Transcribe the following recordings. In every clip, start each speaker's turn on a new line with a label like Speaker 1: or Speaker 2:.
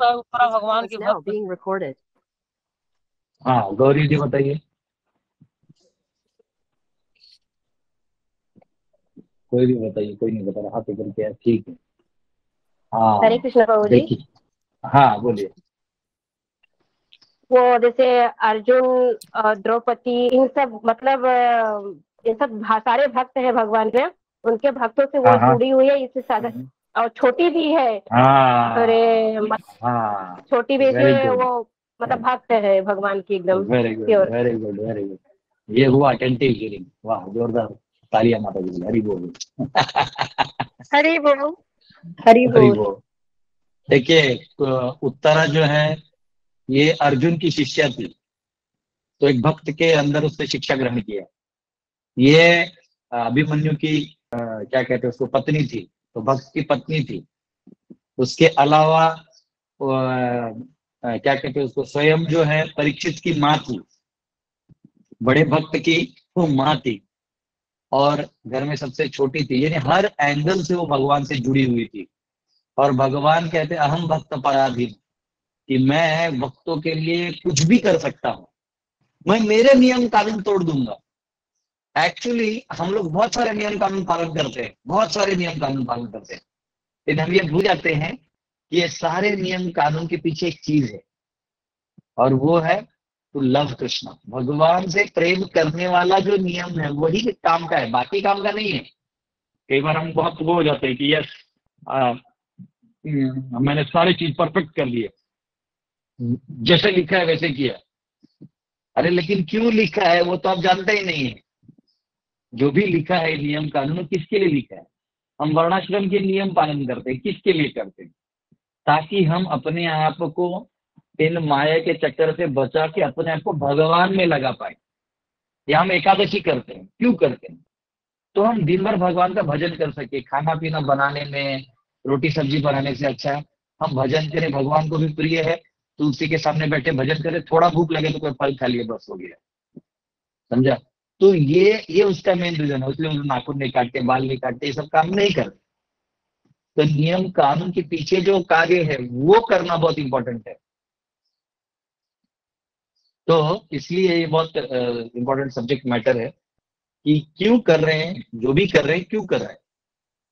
Speaker 1: उत्तरा भगवान की भक्त।
Speaker 2: हाँ गौरी जी बताइए। कोई भी बताइए कोई नहीं बता रहा हाथ ऊपर किया ठीक है। हाँ
Speaker 3: हरे कृष्ण प्रभु जी।
Speaker 2: हाँ बोलिए।
Speaker 3: वो जैसे अर्जुन द्रौपदी इन सब मतलब इन सब सारे भक्त हैं भगवान के। उनके भक्तों से वो
Speaker 2: हाँ, हाँ।
Speaker 3: जुड़ी हुई है इससे और छोटी भी है।
Speaker 2: हाँ।
Speaker 3: अरे मत-
Speaker 2: हाँ।
Speaker 3: छोटी भी
Speaker 2: good.
Speaker 3: वो मतलब भक्त है भगवान की एकदम
Speaker 2: very good very good very good ये हुआ अटेंटिव हियरिंग वाह जोरदार। तालियाँ माता जी हरी बोल।
Speaker 3: हरी बोल। हरी बोल।
Speaker 2: देखिए उत्तरा जो है ये अर्जुन की शिष्या थी। तो एक भक्त के अंदर उसने शिक्षा ग्रहण किया। ये अभिमन्यु की क्या कहते हैं उसको पत्नी थी। तो भक्त की पत्नी थी। उसके अलावा क्या कहते उसको, स्वयं जो है परीक्षित की माँ थी। बड़े भक्त की वो माँ थी। और घर में सबसे छोटी थी, यानी हर एंगल से वो भगवान से जुड़ी हुई थी। और भगवान कहते अहम भक्त पराधीन, कि मैं भक्तों के लिए कुछ भी कर सकता हूँ। मैं मेरे नियम कानून तोड़ दूँगा। एक्चुअली हम लोग बहुत सारे नियम कानून पालन करते हैं। बहुत सारे नियम कानून पालन करते हैं। लेकिन हम ये भूल जाते हैं कि ये सारे नियम कानून के पीछे एक चीज़ है, और वो है टू लव कृष्ण भगवान से प्रेम करने वाला जो नियम है वही काम का है, बाकी काम का नहीं है। कई बार हम बहुत वो हो जाते हैं कि यस मैंने सारी चीज़ परफेक्ट कर लिए जैसे लिखा है वैसे किया। अरे लेकिन क्यों लिखा है, वो तो आप जानते ही नहीं है। जो भी लिखा है नियम कानून किसके लिए लिखा है? हम वर्णाश्रम के नियम पालन करते हैं, किसके लिए करते हैं? ताकि हम अपने आप को इन माया के चक्कर से बचा के अपने आप को भगवान में लगा पाए। या हम एकादशी करते हैं, क्यों करते हैं? तो हम दिन भर भगवान का भजन कर सके खाना पीना बनाने में, रोटी सब्ज़ी बनाने से अच्छा है। हम भजन करें, भगवान को भी प्रिय है, तुलसी के सामने बैठे भजन करें, थोड़ा भूख लगे तो कोई फल खा लिए, बस हो गया। समझा? तो ये ये उसका मेन रीजन है वो नाखून नहीं काटते बाल नहीं काटते ये सब काम नहीं करते। तो नियम कानून के पीछे जो कार्य है वो करना बहुत इंपॉर्टेंट है। तो इसलिए ये बहुत इंपॉर्टेंट सब्जेक्ट मैटर है कि क्यों कर रहे हैं जो भी कर रहे हैं क्यों कर रहे हैं।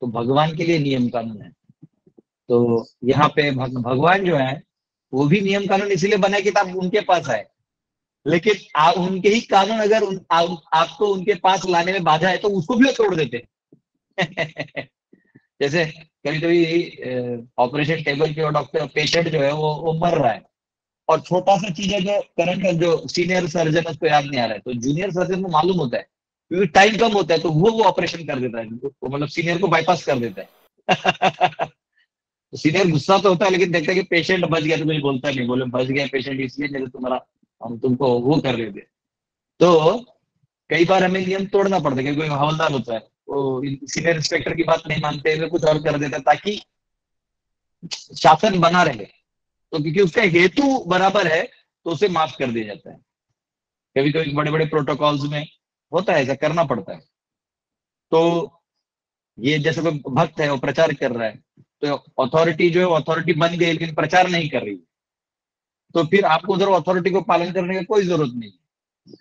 Speaker 2: तो भगवान के लिए नियम कानून है। तो यहाँ पे भग, भगवान जो है वो भी नियम कानून इसलिए बनाए कि आप उनके पास आए। लेकिन आ, उनके ही कानून अगर उन, आ, आपको उनके पास लाने में बाधा है तो उसको भी तोड़ देते। जैसे कभी कभी ऑपरेशन टेबल पे डॉक्टर पेशेंट जो है वो वो मर रहा है। और छोटा सा चीज़ है जो करंट जो सीनियर सर्जन उसको याद नहीं आ रहा है। तो जूनियर सर्जन को मालूम होता है क्योंकि टाइम कम होता है तो वो वो ऑपरेशन कर देता है। वो मतलब सीनियर को बाईपास कर देता है। तो सीनियर गुस्सा तो होता है लेकिन देखता है कि पेशेंट बच गया तो कुछ बोलता नहीं। बोले बच गया पेशेंट इसलिए तो तुम्हारा हम तुमको वो कर देते तो कई बार हमें नियम तोड़ना पड़ता है, क्योंकि हवलदार होता है, वो सीनियर इंस्पेक्टर की बात नहीं मानते हुए कुछ और कर देता है, ताकि शासन बना रहे। तो क्योंकि उसका हेतु बराबर है तो उसे माफ़ कर दिया जाता है। कभी कभी बड़े बड़े प्रोटोकॉल्स में होता है, ऐसा करना पड़ता है। तो ये जैसे कोई भक्त है, वो प्रचार कर रहा है तो अथॉरिटी जो है अथॉरिटी बन गई, लेकिन प्रचार नहीं कर रही। तो फिर आपको उधर अथॉरिटी को पालन करने की कोई ज़रूरत नहीं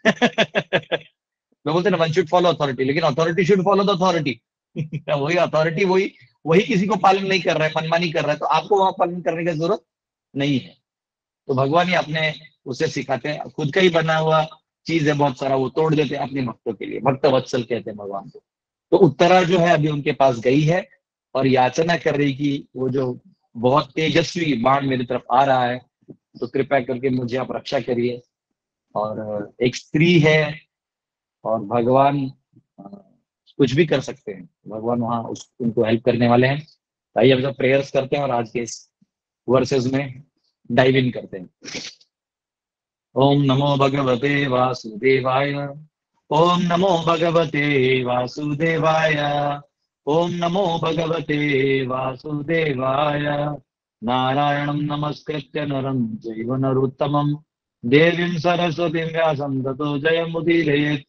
Speaker 2: मैं बोलते ना वन शुड फॉलो अथॉरिटी लेकिन authority should follow the authority वही अथॉरिटी वही वही किसी को पालन नहीं कर रहा है मनमानी कर रहा है तो आपको वहाँ पालन करने की ज़रूरत नहीं है। तो भगवान ही अपने उसे सिखाते हैं। खुद का ही बना हुआ चीज़ है बहुत सारा वो तोड़ देते हैं अपने भक्तों के लिए। भक्त वत्सल कहते हैं भगवान को। तो उत्तरा जो है अभी उनके पास गई है और याचना कर रही कि वो जो बहुत तेजस्वी बाण मेरी तरफ़ आ रहा है तो कृपया करके मुझे आप रक्षा करिए। और एक स्त्री है और भगवान कुछ भी कर सकते हैं। भगवान वहाँ उस, उनको हेल्प करने वाले हैं। आइए हम सब प्रेयर्स करते हैं और आज के इस वर्सेस में डाइव इन करते हैं। ओम नमो भगवते वासुदेवाय। ओम नमो भगवते वासुदेवाय। ओम नमो भगवते वासुदेवाय। नारायणं नमस्कृत्य नरं चैव नरोत्तमं देवीं सरस्वतीं व्यासं ततो जयमुदीरयेत्।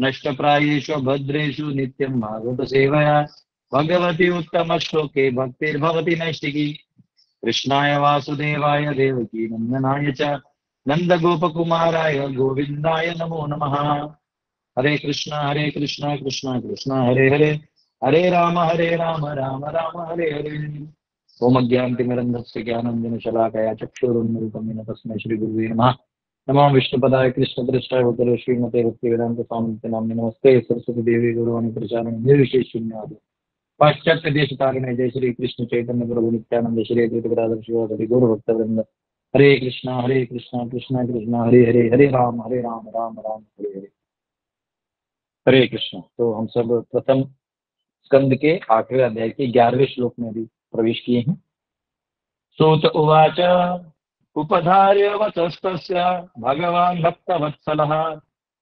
Speaker 2: नष्टप्रायेषु भद्रेषु नित्यं भागवत सेवया। भगवती उत्तमश्लोके भक्तिर्भवति नैष्टिकी कृष्णाय वासुदेवाय देवकी नन्दनाय च। नन्दगोपकुमाराय गोविन्दाय नमो नमः। हरे कृष्ण हरे कृष्ण कृष्ण कृष्ण, हरे हरे। हरे राम हरे राम राम राम, हरे हरे। ओम ज्ञानतिमिरन्धस्य ज्ञानञ्जनशलाकया चक्षुरुन्मिलितं तस्मै श्रीगुरुवे नमः। नमो विष्णुपदाय कृष्णपृष्ठाय उतर श्रीमते स्वामी नाम नमस्ते। सरस्वती देवी गुरुवाणी प्रचारण निर्विशेष शून्यवाद पाश्चात्य देश तारिणे जय श्री कृष्ण चैतन्य प्रभु नित्यानंद श्री अद्वैत शिवादि गौर वृंद हरे कृष्णा हरे कृष्णा कृष्णा कृष्णा, हरे हरे हरे राम हरे राम राम राम, हरे हरे। हरे कृष्ण। तो हम सब प्रथम स्कंद के आठवें अध्याय के ग्यारहवें श्लोक में भी प्रवेश किए हैं। सोच उवाच, उपधार्य वचस्त भगवान भक्त वत्सल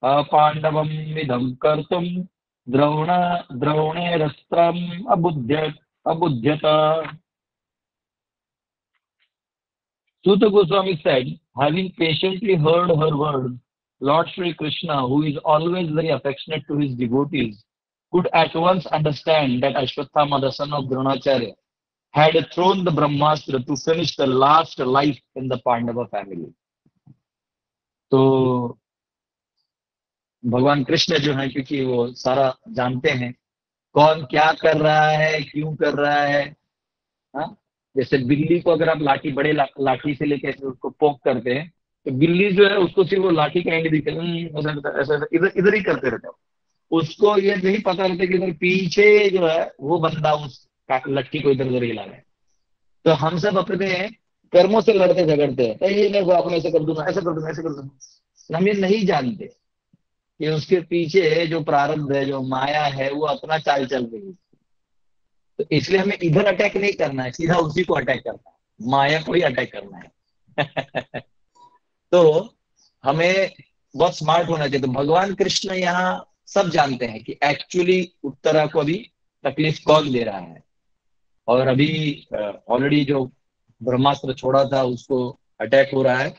Speaker 2: अपांडव विधम कर तुम द्रोण द्रोणे रस्त्रम अबुद्य अबुद्यता Suta Goswami said having patiently heard her word lord Shri Krishna who is always very affectionate to his devotees could at once understand that Ashwatthama the son of Dronacharya had thrown the Brahmastra to finish the last life in the Pandava family. तो भगवान कृष्ण जो है क्योंकि वो सारा जानते हैं कौन क्या कर रहा है क्यों कर रहा है हा? जैसे बिल्ली को अगर आप लाठी बड़े ला, लाठी से लेके उसको पोक करते हैं तो बिल्ली जो है उसको सिर्फ़ वो लाठी का एंड दिखे ऐसा ऐसा इधर ही करते रहते उसको ये नहीं पता रहता कि इधर पीछे जो है वो बंदा उस लट्ठी को इधर उधर हिला रहा है। तो हम सब अपने कर्मों से लड़ते, झगड़ते हैं। ये मैं आपको ऐसे कर दूँगा, ऐसा कर दूँगा, ऐसे कर दूँगा। हम ये नहीं जानते कि उसके पीछे जो प्रारब्ध है, जो माया है, वो अपना चाल चल रही है। तो इसलिए हमें इधर अटैक नहीं करना है, सीधा उसी को अटैक करना है। माया को ही अटैक करना है। तो हमें बहुत स्मार्ट होना चाहिए। तो भगवान कृष्ण यहाँ सब जानते हैं कि एक्चुअली उत्तरा को अभी तकलीफ़ कौन दे रहा है। और अभी ऑलरेडी जो ब्रह्मास्त्र छोड़ा था, उसको अटैक हो रहा है।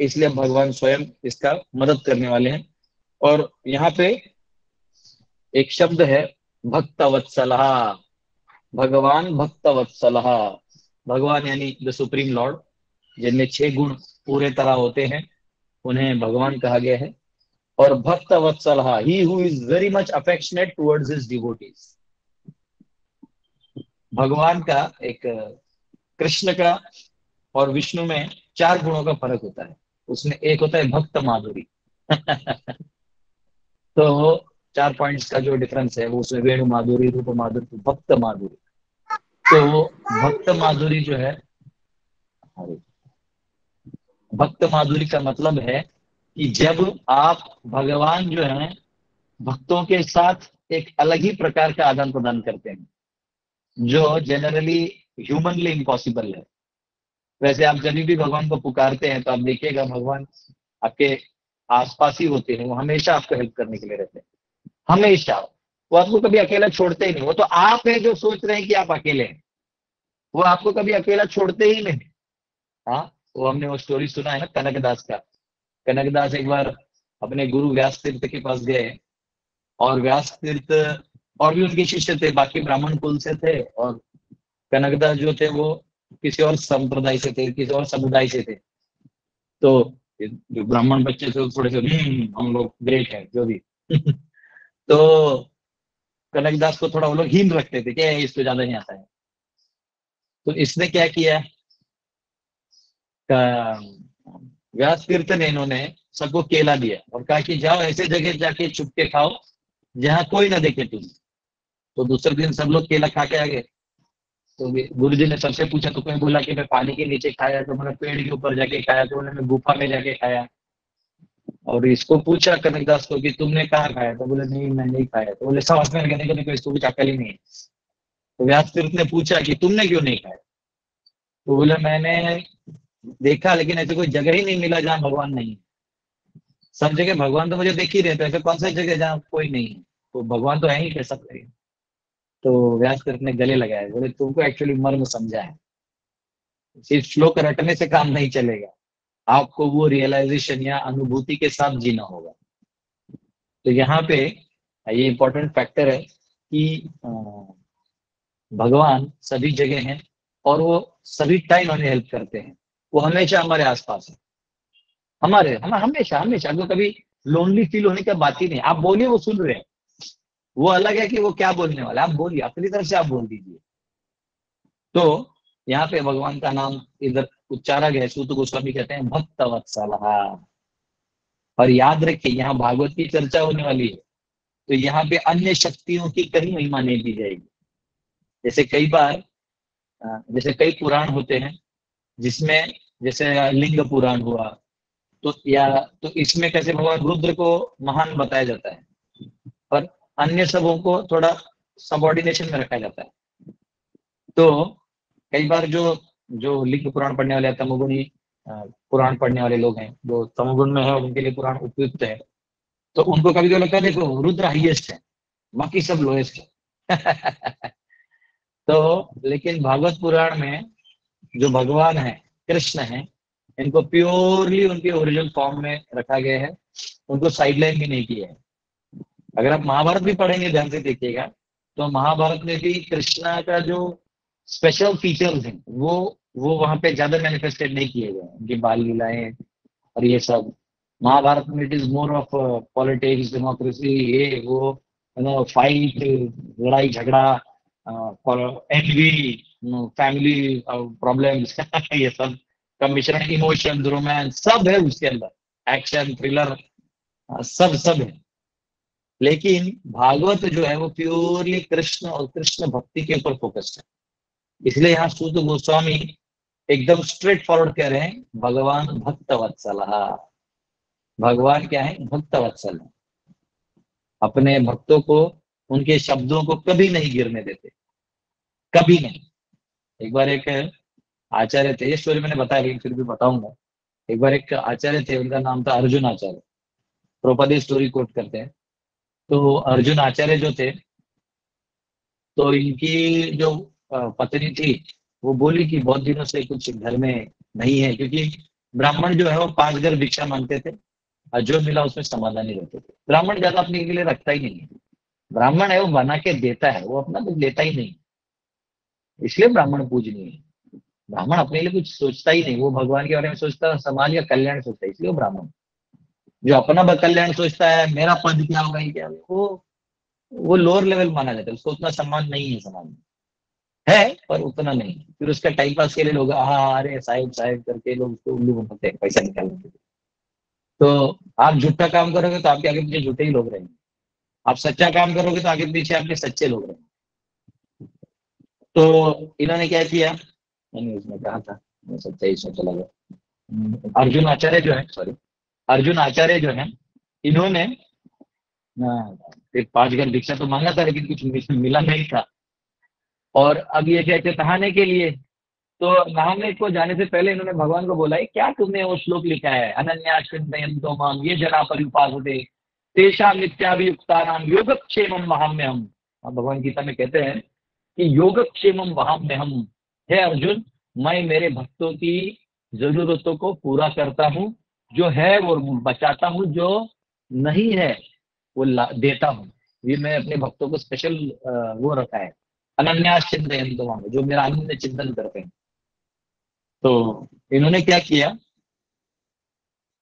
Speaker 2: इसलिए भगवान स्वयं इसका मदद करने वाले हैं। और यहाँ पे एक शब्द है भक्त भगवान भक्त भगवान यानी द सुप्रीम लॉर्ड जिनमें छह गुण पूरे तरह होते हैं, उन्हें भगवान कहा गया है। और भक्त ही who is very much affectionate towards his devotees भगवान का एक, कृष्ण का और विष्णु में चार गुणों का फ़र्क होता है। उसमें एक होता है भक्त माधुरी। तो चार पॉइंट्स का जो डिफरेंस है, वो उसमें वेणु माधुरी, रूप माधुरी, भक्त माधुरी। तो भक्त माधुरी जो है भक्त माधुरी का मतलब है कि जब आप भगवान जो है, भक्तों के साथ एक अलग ही प्रकार का आदान प्रदान करते हैं। जो जनरली ह्यूमनली इम्पॉसिबल है। वैसे आप जब भी भगवान को पुकारते हैं तो आप देखिएगा भगवान आपके आसपास ही होते हैं, वो हमेशा आपको हेल्प करने के लिए रहते हैं। हमेशा। वो आपको कभी अकेला छोड़ते ही नहीं। वो तो आप है जो सोच रहे हैं कि आप अकेले हैं। वो आपको कभी अकेला छोड़ते ही नहीं। हाँ वो हमने वो स्टोरी सुना है ना कनकदास का। कनकदास एक बार अपने गुरु व्यास तीर्थ के पास गए और व्यास तीर्थ और भी उनके शिष्य थे बाकी ब्राह्मण कुल से थे और कनकदास जो थे वो किसी और संप्रदाय से थे किसी और समुदाय से थे। तो जो ब्राह्मण बच्चे थे थोड़े से हम्म, हम लोग ग्रेट है जो भी। तो कनकदास को थोड़ा वो लोग हीन रखते थे क्या इसको ज़्यादा नहीं आता है। तो इसने क्या किया? व्यास तीर्थ ने इन्होंने सबको केला दिया और कहा कि जाओ ऐसे जगह जाके छुप के खाओ जहाँ कोई ना देखे तुम। तो दूसरे दिन सब लोग केला खा के आ गए। तो गुरु जी ने सबसे पूछा तो कोई बोला कि मैं पानी के नीचे खाया तो मैंने पेड़ के ऊपर जाके खाया तो उन्होंने गुफा में जाके खाया। और इसको पूछा कनकदास को कि, तुमने कहा खाया? तो बोले, नहीं, मैं नहीं खाया। तो बोले, समझ में कहने को इसको कुछ अकल ही नहीं है। तो व्यास तीर्थ ने पूछा कि, तुमने क्यों नहीं खाया? तो बोले, मैंने देखा, लेकिन ऐसे कोई जगह ही नहीं मिला जहाँ भगवान नहीं सब जगह भगवान तो मुझे देख ही रहे थे ऐसे कौन सा जगह जहाँ कोई नहीं है? तो भगवान तो है ही कह सकते हैं तो व्यास ने गले लगाया बोले, तुमको एक्चुअली मर्म समझा है। सिर्फ़ श्लोक रटने से काम नहीं चलेगा। आपको वो रियलाइजेशन या अनुभूति के साथ जीना होगा। तो यहाँ पे, ये इंपॉर्टेंट फैक्टर है कि भगवान सभी जगह हैं और वो सभी टाइम हमें हेल्प करते हैं। वो हमेशा हमारे आसपास है। हमारे, हम हमेशा हमेशा। अगर कभी लोनली फील होने की बात ही नहीं आप बोलिए, वो सुन रहे हैं। वो अलग है कि वो क्या बोलने वाले आप बोलिए, अपनी तरफ़ से आप बोल दीजिए। तो यहाँ पे भगवान का नाम इधर उच्चारा गया सूत गोस्वामी कहते हैं भक्त वत्सला और याद रखिए, यहाँ भागवत की चर्चा होने वाली है। तो यहाँ पे अन्य शक्तियों की कहीं महिमा नहीं दी जाएगी। जैसे कई बार जैसे कई पुराण होते हैं, जिसमें जैसे लिंग पुराण हुआ तो या तो इसमें कैसे भगवान रुद्र को महान बताया जाता है। अन्य सबों को थोड़ा सबॉर्डिनेशन में रखा जाता है। तो कई बार जो जो लिंग पुराण पढ़ने वाले तमोगुणी पुराण पढ़ने वाले लोग हैं, जो तमोगुण में है, उनके लिए पुराण उपयुक्त है तो उनको कभी कभी लगता है, देखो, रुद्र हाइएस्ट है, बाकी सब लोएस्ट है। तो लेकिन भागवत पुराण में जो भगवान है, कृष्ण है, इनको प्योरली उनके ओरिजिनल फॉर्म में रखा गया है, उनको साइडलाइन भी नहीं किया है। अगर आप महाभारत भी पढ़ेंगे, ध्यान से देखिएगा तो महाभारत में भी कृष्णा का जो स्पेशल फीचर्स हैं, वो वो वहाँ पे ज़्यादा मैनिफेस्टेड नहीं किए गए उनकी बाल लीलाएँ और ये सब। महाभारत में it is more of politics democracy ये, वो नो फाइट लड़ाई, झगड़ा एनवी फैमिली प्रॉब्लम्स ये सब। का मिश्रण इमोशन रोमांस सब है उसके अंदर। एक्शन थ्रिलर सब सब है। लेकिन भागवत जो है वो प्योरली कृष्ण और कृष्ण भक्ति के ऊपर फोकस्ड है। इसलिए यहाँ सूत गोस्वामी एकदम स्ट्रेट फॉरवर्ड कह रहे हैं, भगवान भक्त वत्सल भगवान क्या है? भक्त वत्सल है। अपने भक्तों को, उनके शब्दों को कभी नहीं गिरने देते। कभी नहीं। एक बार एक आचार्य थे ये स्टोरी मैंने बताया, लेकिन फिर भी बताऊँगा। एक बार एक आचार्य थे, उनका नाम था अर्जुन आचार्य। द्रौपदी स्टोरी कोट करते हैं। तो अर्जुन आचार्य जो थे तो इनकी जो पत्नी थी, वो बोली कि बहुत दिनों से कुछ घर में नहीं है, क्योंकि ब्राह्मण जो है वो पाँच घर भिक्षा मांगते थे और जो मिला उसमें समाधान नहीं रहते थे। ब्राह्मण ज़्यादा अपने के लिए रखता ही नहीं है। ब्राह्मण है वो बना के देता है, वो अपना कुछ लेता ही नहीं। इसलिए ब्राह्मण पूजनीय है। ब्राह्मण अपने लिए कुछ सोचता ही नहीं, वो भगवान के बारे में सोचता है समाज का कल्याण सोचता है, इसलिए वो ब्राह्मण। जो अपना कल्याण सोचता है, मेरा पद क्या होगा क्या वो वो लोअर लेवल माना जाता है, उसको उतना सम्मान नहीं है समाज में। है, पर उतना नहीं। फिर उसका टाइम पास के लिए लोग हाँ अरे, साहिब साहिब, करके लोग उसको उल्लू बनाते हैं, पैसा निकालने के। लिए तो आप झूठा काम करोगे तो आपके आगे पीछे झूठे ही लोग रहेंगे। आप सच्चा काम करोगे तो आगे पीछे आपके सच्चे लोग रहेंगे। तो इन्होंने क्या किया? मैंने उसमें कहा था, मैं सच्चाई चला गया। अर्जुन आचार्य जो है सॉरी अर्जुन आचार्य जो है, इन्होंने पाँच घर दीक्षा तो मांगा था, लेकिन कुछ मिला नहीं था। और अब ये कहते नहाने के लिए। तो नहाने को जाने से पहले इन्होंने भगवान को बोला है क्या तुमने वो श्लोक लिखा है? अनन्याश्चिंतयन माम ये जना परिपासते तेषा नित्याभियुक्ता नाम योगक्षेम वहाम्य हम भगवान गीता में कहते हैं कि योगक्षेम वहाम्य हम है अर्जुन, मैं मेरे भक्तों की जरूरतों को पूरा करता हूँ जो है वो बचाता हूँ जो नहीं है, वो देता हूँ। ये मैं अपने भक्तों को स्पेशल वो रखा है। अनन्यास चिंतन तो जो मेरा अनन्य चिंतन करते हैं। तो इन्होंने क्या किया?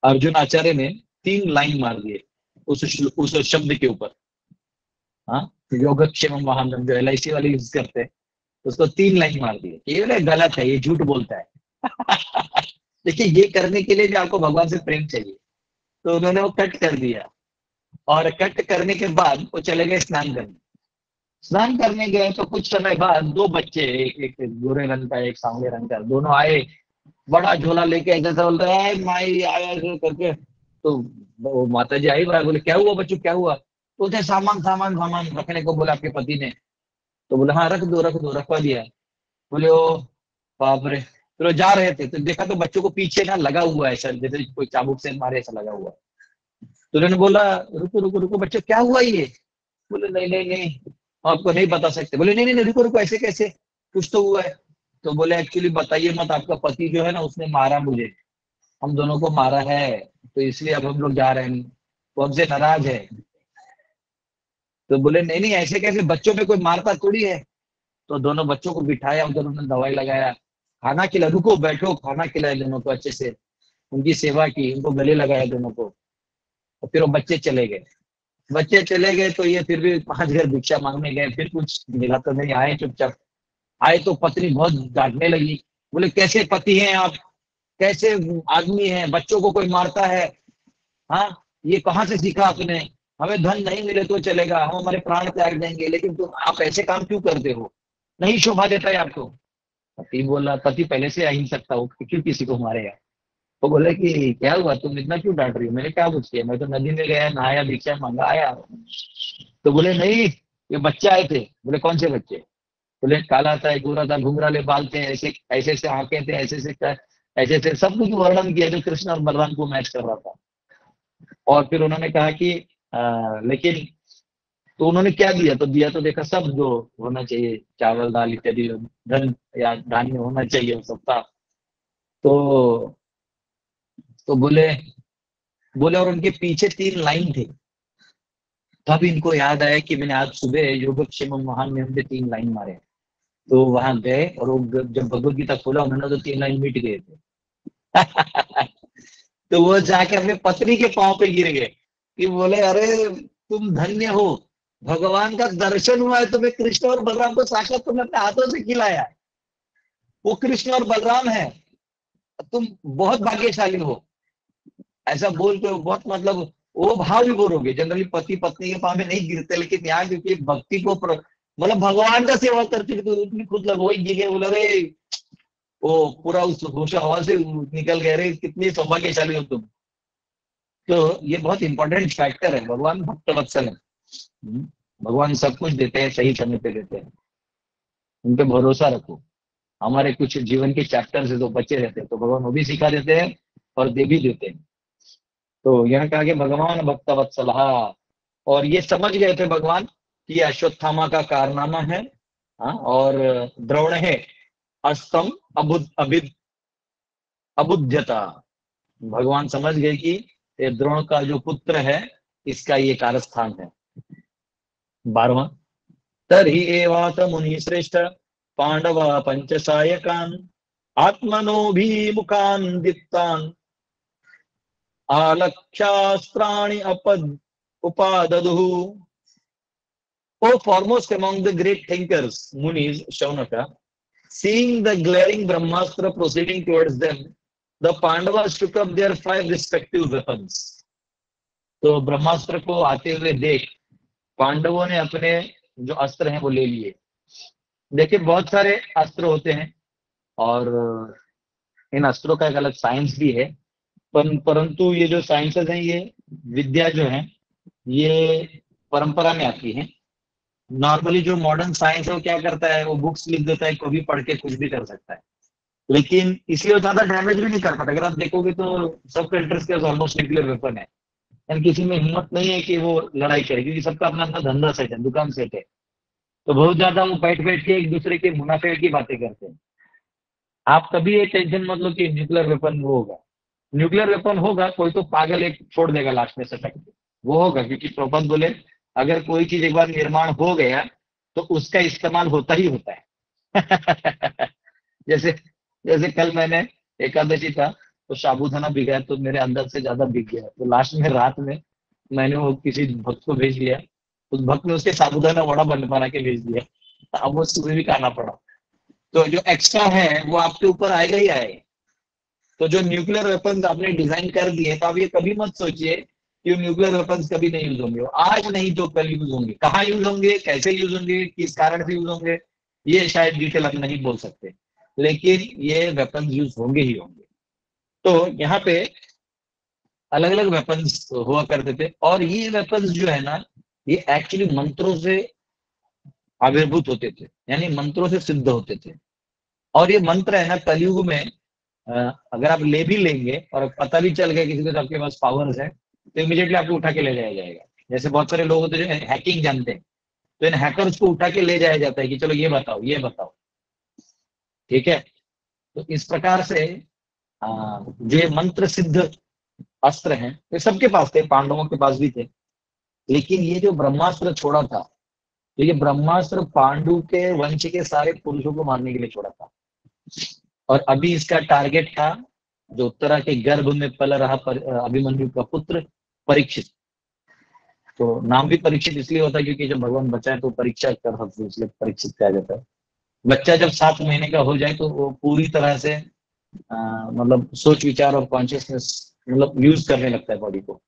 Speaker 2: अर्जुन आचार्य ने तीन लाइन मार दिए उस उस शब्द के ऊपर। हाँ योगक्षेम वहाँ जो एल आई सी वाले यूज़ करते हैं, उसको तीन लाइन मार दिए ये गलत है, ये झूठ बोलता है। देखिए, ये करने के लिए भी आपको भगवान से प्रेम चाहिए। तो उन्होंने वो कट कर दिया। और कट करने के बाद वो चले गए स्नान करने। स्नान करने गए तो कुछ समय बाद दो बच्चे, एक एक गोरे रंग का, एक सांवले रंग का, दोनों आए। बड़ा झोला लेके ऐसे बोलते हैं माई, आया करके। तो वो माता जी आई बोले, क्या हुआ बच्चों, क्या हुआ? तो उसे सामान सामान सामान रखने को बोला आपके पति ने। तो बोले हाँ रख दो रख दो, रखवा दिया। बोले, ओ बाप रे! तो जा रहे थे तो देखा तो बच्चों को पीछे ना लगा हुआ है सर, जैसे कोई चाबुक से मारे ऐसा लगा हुआ तो उन्होंने बोला, रुको रुको रुको बच्चों, क्या हुआ ये? बोले, नहीं नहीं नहीं, हम आपको नहीं बता सकते। बोले, नहीं नहीं रुको रुको, ऐसे कैसे? कुछ तो हुआ है। तो बोले, एक्चुअली बताइए मत, आपका पति जो है ना, उसने मारा मुझे। हम दोनों को मारा है तो इसलिए अब हम लोग जा रहे हैं। वो हमसे नाराज़ है? तो बोले, नहीं नहीं, ऐसे कैसे? बच्चों पे कोई मारता थोड़ी है। तो दोनों बच्चों को बिठाया, उधर उन्होंने दवाई लगाया। खाना खिला रुको बैठो, खाना खिलाए दोनों को अच्छे से। उनकी सेवा की, उनको गले लगाया दोनों को। और फिर वो बच्चे चले गए। बच्चे चले गए तो ये फिर भी पाँच घर भिक्षा मांगने गए, फिर कुछ मिला तो नहीं, आए चुपचाप। आए तो पत्नी बहुत डांटने लगी। बोले, कैसे पति हैं आप? कैसे आदमी हैं? बच्चों को कोई मारता है? हाँ ये कहाँ से सीखा आपने? हमें धन नहीं मिले तो चलेगा, हम हमारे प्राण त्याग देंगे, लेकिन तुम आप ऐसे काम क्यों करते हो? नहीं शोभा देता है आपको। पति बोला पति पहले से आ सकता हो क्यों किसी को मारेगा वो बोले कि क्या हुआ? तुम इतना क्यों डांट रही हो? मैंने क्या पूछ? किया मैं तो नदी में गया नहाया भिक्षा मांगा आया। तो बोले नहीं ये बच्चे आए थे। बोले कौन से बच्चे? बोले काला था गोरा था घुंघराले बाल थे ऐसे ऐसे ऐसे आँखें थे ऐसे ऐसे ऐसे ऐसे सब कुछ वर्णन किया जो कृष्ण और बलराम को मैच कर रहा था। और फिर उन्होंने कहा कि आ, लेकिन तो उन्होंने क्या दिया? तो दिया तो देखा सब जो होना चाहिए, चावल, दाल इत्यादि, धन या धान्य होना चाहिए सब तो तो बोले बोले और उनके पीछे तीन लाइन थे। तब इनको याद आया कि मैंने आज सुबह योगक्षेम महान में हमने तीन लाइन मारे। तो वहाँ गए और वो जब भगवत गीता खोला, उन्होंने तो तीन लाइन मिट गए थे। तो वो जाके अपने पत्नी के पाँव पे गिर गए कि बोले, अरे, तुम धन्य हो। भगवान का दर्शन हुआ है तुम्हें कृष्ण और बलराम को साक्षात तुमने अपने हाथों से खिलाया। वो कृष्ण और बलराम है, तुम बहुत भाग्यशाली हो। ऐसा बोल के बहुत मतलब वो भाव भी बोलोगे। जनरली पति पत्नी के पाँव में नहीं गिरते, लेकिन यहाँ क्योंकि भक्ति को मतलब भगवान का सेवा करते तो इतनी खुद लग गिरे बोले अरे वो पूरा उस होश हवा से निकल गए रे कितनी सौभाग्यशाली हो तुम। तो ये बहुत इंपॉर्टेंट फैक्टर है, भगवान भक्त वत्सल है। भगवान सब कुछ देते हैं, सही समय पे देते हैं। उन पे भरोसा रखो। हमारे कुछ जीवन के चैप्टर से तो बच्चे रहते हैं तो भगवान वो भी सिखा देते हैं और दे भी देते हैं। तो यहाँ कहा कि भगवान भक्त वत्सला और ये समझ गए थे भगवान कि अश्वत्थामा का कारनामा है, हा? और द्रोण है। अस्तम अबुद अभिद अबुद्धता। भगवान समझ गए कि द्रोण का जो पुत्र है, इसका ये कारस्थान है। बारवा तरी एवात मुनि श्रेष्ठ पांडव पंच सायकान आत्मनो भी मुखान दीप्तान। आलक्षास्त्राणी अपद उपाददु। O foremost among the great thinkers munis Shaunaka seeing the glaring brahmastra proceeding towards them the Pandavas took their five respective weapons तो ब्रह्मास्त्र को आते हुए देख पांडवों ने अपने जो अस्त्र हैं वो ले लिए। देखिए बहुत सारे अस्त्र होते हैं और इन अस्त्रों का एक अलग साइंस भी है। पर, परंतु ये जो साइंसेस हैं ये विद्या जो है ये परंपरा में आती है। नॉर्मली जो मॉडर्न साइंस है वो क्या करता है? वो बुक्स लिख देता है कभी पढ़ के कुछ भी कर सकता है। लेकिन इसलिए ज़्यादा डैमेज भी नहीं कर पाता। अगर आप देखोगे तो सब कंट्रीज़ के ऑलमोस्ट न्यूक्लियर वेपन है एंड किसी में हिम्मत नहीं है कि वो लड़ाई करे, क्योंकि सबका अपना अपना धंधा सेट है, दुकान सेट है। तो बहुत ज़्यादा वो बैठ बैठ के एक दूसरे के मुनाफे की बातें करते हैं। आप कभी ये टेंशन मत लो कि न्यूक्लियर वेपन वो होगा। न्यूक्लियर वेपन होगा, कोई तो पागल एक छोड़ देगा लास्ट में सटक वो होगा, क्योंकि प्रबंध बोले, अगर कोई चीज़ एक बार निर्माण हो गया तो उसका इस्तेमाल होता ही होता है। जैसे जैसे कल मैंने एकादशी था तो साबुदाना भिगाया तो मेरे अंदर से ज़्यादा बिक गया। तो लास्ट में रात में मैंने वो किसी भक्त को भेज दिया। उस भक्त ने उसके साबुदाना वड़ा बन बना के भेज दिया। अब वो सुबह भी खाना पड़ा। तो जो एक्स्ट्रा है, वो आपके ऊपर आएगा ही आएगा। तो जो न्यूक्लियर वेपन आपने डिज़ाइन कर दिए तो आप ये कभी मत सोचिए ये न्यूक्लियर वेपन कभी नहीं यूज़ होंगे। आज नहीं तो कल यूज़ होंगे। कहाँ यूज़ होंगे, कैसे यूज़ होंगे, किस कारण से यूज़ होंगे, ये शायद डिटेल हम नहीं बोल सकते। लेकिन ये वेपन यूज़ होंगे ही होंगे। तो यहाँ पे अलग अलग वेपन्स हुआ करते थे और ये वेपन्स जो है ना, ये एक्चुअली मंत्रों से आविर्भूत होते थे, यानी मंत्रों से सिद्ध होते थे। और ये मंत्र है ना, कलयुग में अगर आप ले भी लेंगे और पता भी चल गया किसी को तो आपके पास पावर्स है तो इमीडिएटली आपको उठा के ले जाया जाएगा। जैसे बहुत सारे लोग होते हैं जो हैकिंग जानते हैं तो इन हैकर्स को उठा के ले जाया जाता है कि चलो ये बताओ ये बताओ। ठीक है? तो इस प्रकार से जो मंत्र सिद्ध अस्त्र हैं। ये सबके पास थे, पांडवों के पास भी थे। लेकिन ये जो ब्रह्मास्त्र छोड़ा था तो ये ब्रह्मास्त्र पांडु के वंश के सारे पुरुषों को मारने के लिए छोड़ा था। और अभी इसका टारगेट था, जो उत्तरा के गर्भ में पल रहा अभिमन्यु का पुत्र, परीक्षित। तो नाम भी परीक्षित इसलिए होता है क्योंकि जब भगवान बचाए तो परीक्षा कर सकते इसलिए परीक्षित कहा जाता है। बच्चा जब सात महीने का हो जाए तो वो पूरी तरह से मतलब सोच, विचार और कॉन्शियसनेस मतलब यूज़ करने लगता है बॉडी को।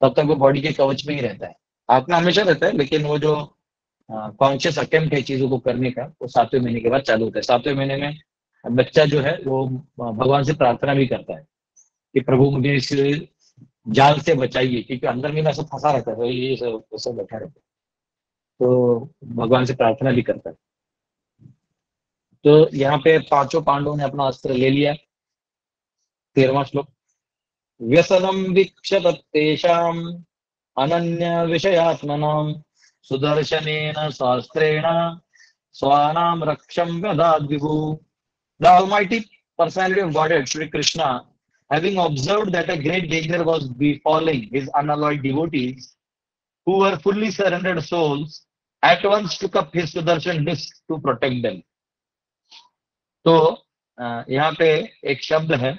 Speaker 2: तब तक वो बॉडी के कवच में ही रहता है। आत्मा हमेशा रहता है, लेकिन वो जो कॉन्शियस अटेम्प्ट है चीज़ों को करने का, वो सातवें महीने के बाद चालू होता है। सातवें महीने में बच्चा जो है, वो भगवान से प्रार्थना भी करता है कि प्रभु मुझे इस जाल से बचाइए, क्योंकि अंदर में ऐसा फंसा रहता है, ये सब बैठा रहता है। तो भगवान से प्रार्थना भी करता है। तो यहाँ पे पाँचों पांडवों ने अपना अस्त्र ले लिया तेरवा श्लोक व्यसनम वीक्षत तेषाम अनन्य विषयात्मनाम सुदर्शनेन शास्त्रेण स्वानाम रक्षम विभु the almighty personality of Godhead, Shri Krishna, having observed that a great danger was befalling his unalloyed devotees, who were fully surrendered souls, at once took up his Sudarshan disc to protect them. तो यहाँ पे एक शब्द है,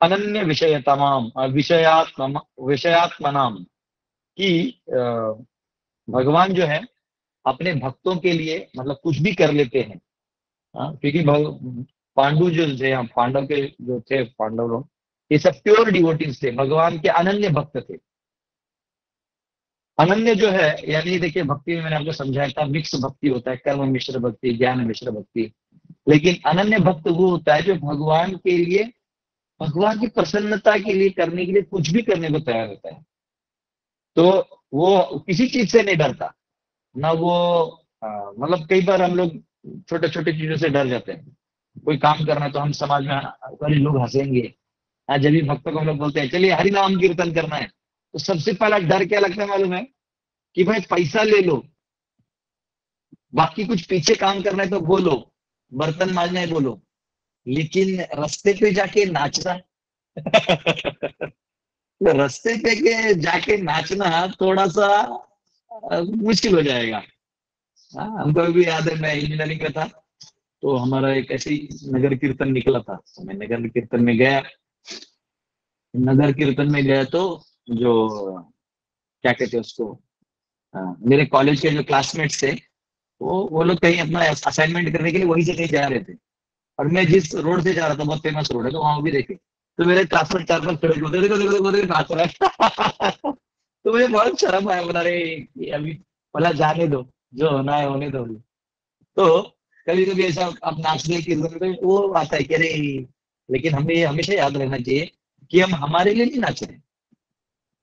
Speaker 2: अनन्य विषय तमाम विषयात्म विषयात्म नाम की भगवान जो है, अपने भक्तों के लिए मतलब कुछ भी कर लेते हैं। क्योंकि पांडु जो थे पांडव के जो थे, पांडव लोग, ये सब प्योर डिवोटीज थे, भगवान के अनन्य भक्त थे। अनन्य जो है, यानी देखिए, भक्ति में मैंने आपको समझाया था मिक्स भक्ति होता है, कर्म मिश्र भक्ति, ज्ञान मिश्र भक्ति। लेकिन अनन्य भक्त वो होता है जो भगवान के लिए, भगवान की प्रसन्नता के लिए करने के लिए कुछ भी करने को तैयार होता है। तो वो किसी चीज़ से नहीं डरता। ना वो मतलब कई बार हम लोग छोटे छोटे चीज़ों से डर जाते हैं। कोई काम करना है तो हम समाज में, अरे लोग हंसेंगे। हाँ जब भी भक्तों को हम लोग बोलते हैं, चलिए हरि नाम कीर्तन करना है। तो सबसे पहला डर क्या लगता है मालूम है? कि भाई पैसा ले लो, बाकी कुछ पीछे काम करना है तो बोलो बर्तन मांजना है बोलो. लेकिन रास्ते पे जाके नाचना. तो रास्ते पे के जाके नाचना थोड़ा सा मुश्किल हो जाएगा. हाँ हमको भी याद है मैं इंजीनियरिंग का था तो हमारा एक ऐसी नगर कीर्तन निकला था. तो मैं नगर कीर्तन में गया. नगर कीर्तन में गया तो जो क्या कहते हैं उसको आ, मेरे कॉलेज के जो क्लासमेट्स थे वो वो लोग कहीं अपना असाइनमेंट करने के लिए वहीं से कहीं जा रहे थे और मैं जिस रोड से जा रहा था बहुत फ़ेमस रोड है तो वहाँ भी देखे तो मेरे क्लासमेट चार पाँच खड़े होते देखो देखो देखो नाच रहा है तो मुझे बहुत शर्म आया बोला रहे अभी बोला जाने दो जो होना है होने दो तो कभी कभी ऐसा अब नाचने की वो आता है कि अरे लेकिन हमें हमेशा याद रखना चाहिए कि हम हमारे लिए नहीं नाच रहे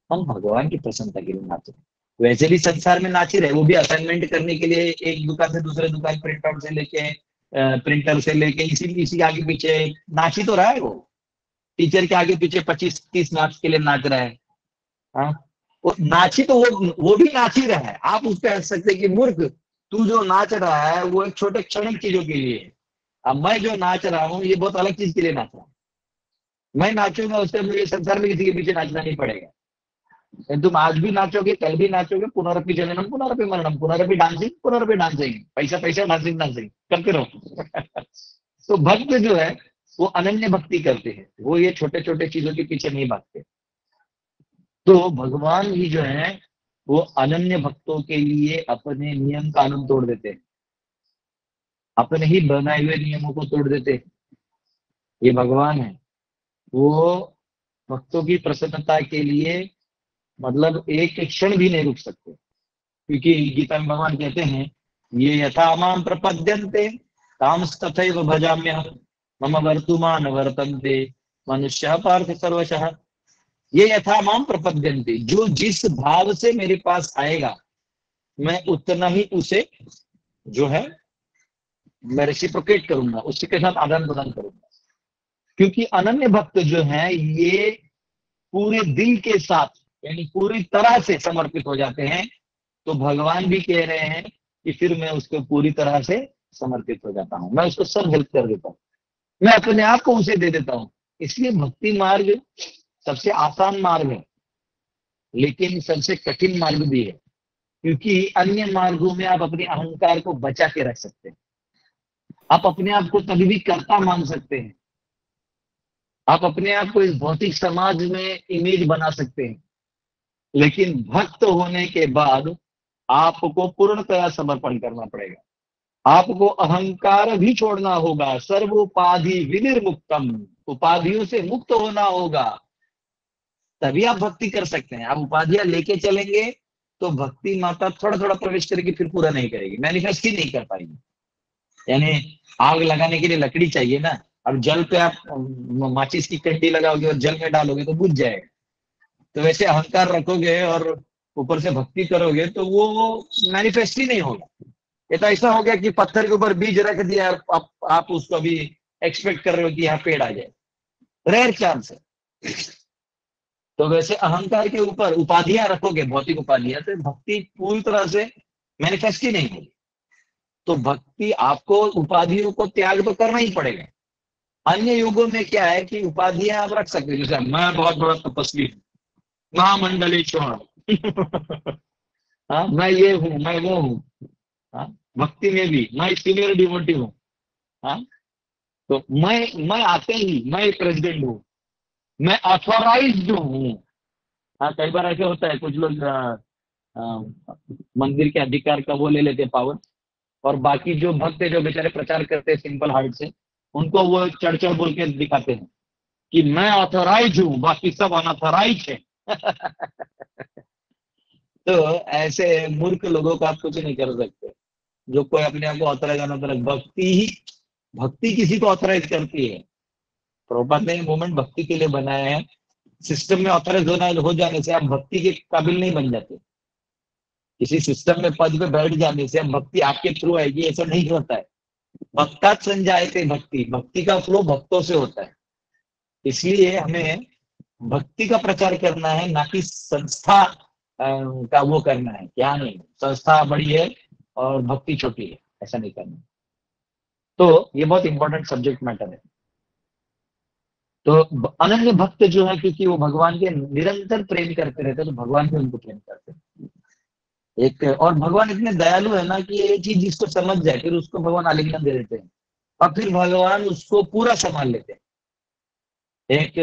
Speaker 2: हम भगवान की प्रसन्नता के लिए नाच रहे वैसे भी संसार में नाच ही रहे, वो भी असाइनमेंट करने के लिए एक दुकान से दूसरे दुकान प्रिंट आउट से लेके प्रिंटर से लेके इसी इसी आगे पीछे, नाच ही तो रहा है वो। टीचर के आगे पीछे पच्चीस, तीस मार्क्स के लिए नाच रहा है। हाँ? वो नाची तो वो वो भी नाच ही रहा है। आप उस पर हंस सकते कि मूर्ख, तू जो नाच रहा है, वो एक छोटे क्षणिक चीज़ों के लिए। अब मैं जो नाच रहा हूँ, ये बहुत अलग चीज़ के लिए नाच रहा हूँ। मैं नाचूँगा, उससे मुझे संसार में किसी के पीछे नाचना नहीं पड़ेगा। तुम आज भी नाचोगे, कल भी नाचोगे, पुनरपि जननम पुनरपि मरणम, पुनरपि डांसिंग पुनरपि डांसिंग पैसा पैसा डांसिंग डांसिंग करते रहो। तो भक्त जो है, वो अनन्य भक्ति करते हैं। वो ये छोटे छोटे चीज़ों के पीछे नहीं भागते। तो भगवान ही जो है, वो अनन्य भक्तों के लिए अपने नियम कानून तोड़ देते हैं। अपने ही बनाए हुए नियमों को तोड़ देते हैं। ये भगवान है। वो भक्तों की प्रसन्नता के लिए मतलब एक क्षण भी नहीं रुक सकते। क्योंकि गीता में भगवान कहते हैं, ये यथा माम प्रपद्यंते तामस तथा भजाम्य, मम वर्तुमान वर्तनते, मनुष्य पार्थ सर्वशः। ये यथा माम प्रपद्यंते जो जिस भाव से मेरे पास आएगा, मैं उतना ही उसे जो है, मैं रेसिप्रोकेट करूँगा उसी के साथ आदान प्रदान करूँगा। क्योंकि अनन्य भक्त जो है, ये पूरे दिल के साथ यानी पूरी तरह से समर्पित हो जाते हैं तो भगवान भी कह रहे हैं कि फिर मैं उसको पूरी तरह से समर्पित हो जाता हूँ। मैं उसको सब हेल्प कर देता हूँ। मैं अपने आप को उसे दे देता हूँ। इसलिए भक्ति मार्ग सबसे आसान मार्ग है, लेकिन सबसे कठिन मार्ग भी है, क्योंकि अन्य मार्गों में आप अपने अहंकार को बचा के रख सकते हैं। आप अपने आप को तभी भी कर्ता मान सकते हैं। आप अपने आप को इस भौतिक समाज में इमेज बना सकते हैं। लेकिन भक्त होने के बाद आपको पूर्णतया समर्पण करना पड़ेगा। आपको अहंकार भी छोड़ना होगा। सर्वोपाधि विनिर्मुक्तम। उपाधियों से मुक्त होना होगा। तभी आप भक्ति कर सकते हैं। आप उपाधियाँ लेके चलेंगे तो भक्ति माता थोड़ा थोड़ा प्रवेश करेगी फिर पूरा नहीं करेगी। मैनिफेस्ट ही नहीं कर पाएगी। यानी आग लगाने के लिए लकड़ी चाहिए ना। अब जल पे आप माचिस की कंडी लगाओगे और जल में डालोगे तो बुझ जाएगा। तो वैसे अहंकार रखोगे और ऊपर से भक्ति करोगे तो वो मैनिफेस्ट ही नहीं होगा। ये तो ऐसा हो गया कि पत्थर के ऊपर बीज रख दिया आप, आप उसको अभी एक्सपेक्ट कर रहे हो कि यहाँ पेड़ आ जाए। रेयर चांस है। तो वैसे अहंकार के ऊपर उपाधियाँ रखोगे भौतिक उपाधियाँ तो भक्ति पूरी तरह से मैनिफेस्ट ही नहीं होगी। तो भक्ति आपको उपाधियों को त्याग तो करना ही पड़ेगा। अन्य युगों में क्या है कि उपाधियाँ आप रख सकते जैसे मैं बहुत बड़ा तपस्वी हूँ। महामंडलेश्वर। हाँ मैं ये हूँ, मैं वो हूँ। हाँ भक्ति में भी, मैं सीनियर डिवोटी हूँ। हाँ तो मैं मैं आते ही, मैं प्रेसिडेंट हूँ। मैं ऑथोराइज हूँ। हाँ कई बार ऐसे होता है, कुछ लोग मंदिर के अधिकार का वो ले लेते पावर और बाकी जो भक्त है, जो बेचारे प्रचार करते हैं सिंपल हार्ट से, उनको वो चढ़ चढ़ बोल के दिखाते हैं कि मैं ऑथोराइज हूँ, बाकी सब अनऑथोराइज है। तो ऐसे मूर्ख लोगों का आप कुछ नहीं कर सकते। जो कोई अपने आप को ऑथोराइज अनऑथोराइज भक्ति ही, भक्ति किसी को ऑथोराइज करती है। प्रभुपाद ने मूवमेंट भक्ति के लिए बनाया है। सिस्टम में ऑथोराइज होना, हो जाने से आप भक्ति के काबिल नहीं बन जाते। किसी सिस्टम में पद पे बैठ जाने से भक्ति आपके थ्रू आएगी, ऐसा नहीं होता है। भक्ता थे भक्ति भक्ति का फ्लो भक्तों से होता है। इसलिए हमें भक्ति का प्रचार करना है ना कि संस्था का वो करना है। क्या नहीं? संस्था बड़ी है और भक्ति छोटी है ऐसा नहीं करना तो ये बहुत इंपॉर्टेंट सब्जेक्ट मैटर है। तो अनन्य भक्त जो है क्योंकि वो भगवान के निरंतर प्रेम करते रहते तो भगवान भी उनको प्रेम करते एक और भगवान इतने दयालु है ना कि ये चीज़ जिसको समझ जाए फिर उसको भगवान आलिंगन दे देते हैं। और फिर भगवान उसको पूरा संभाल लेते हैं। एक,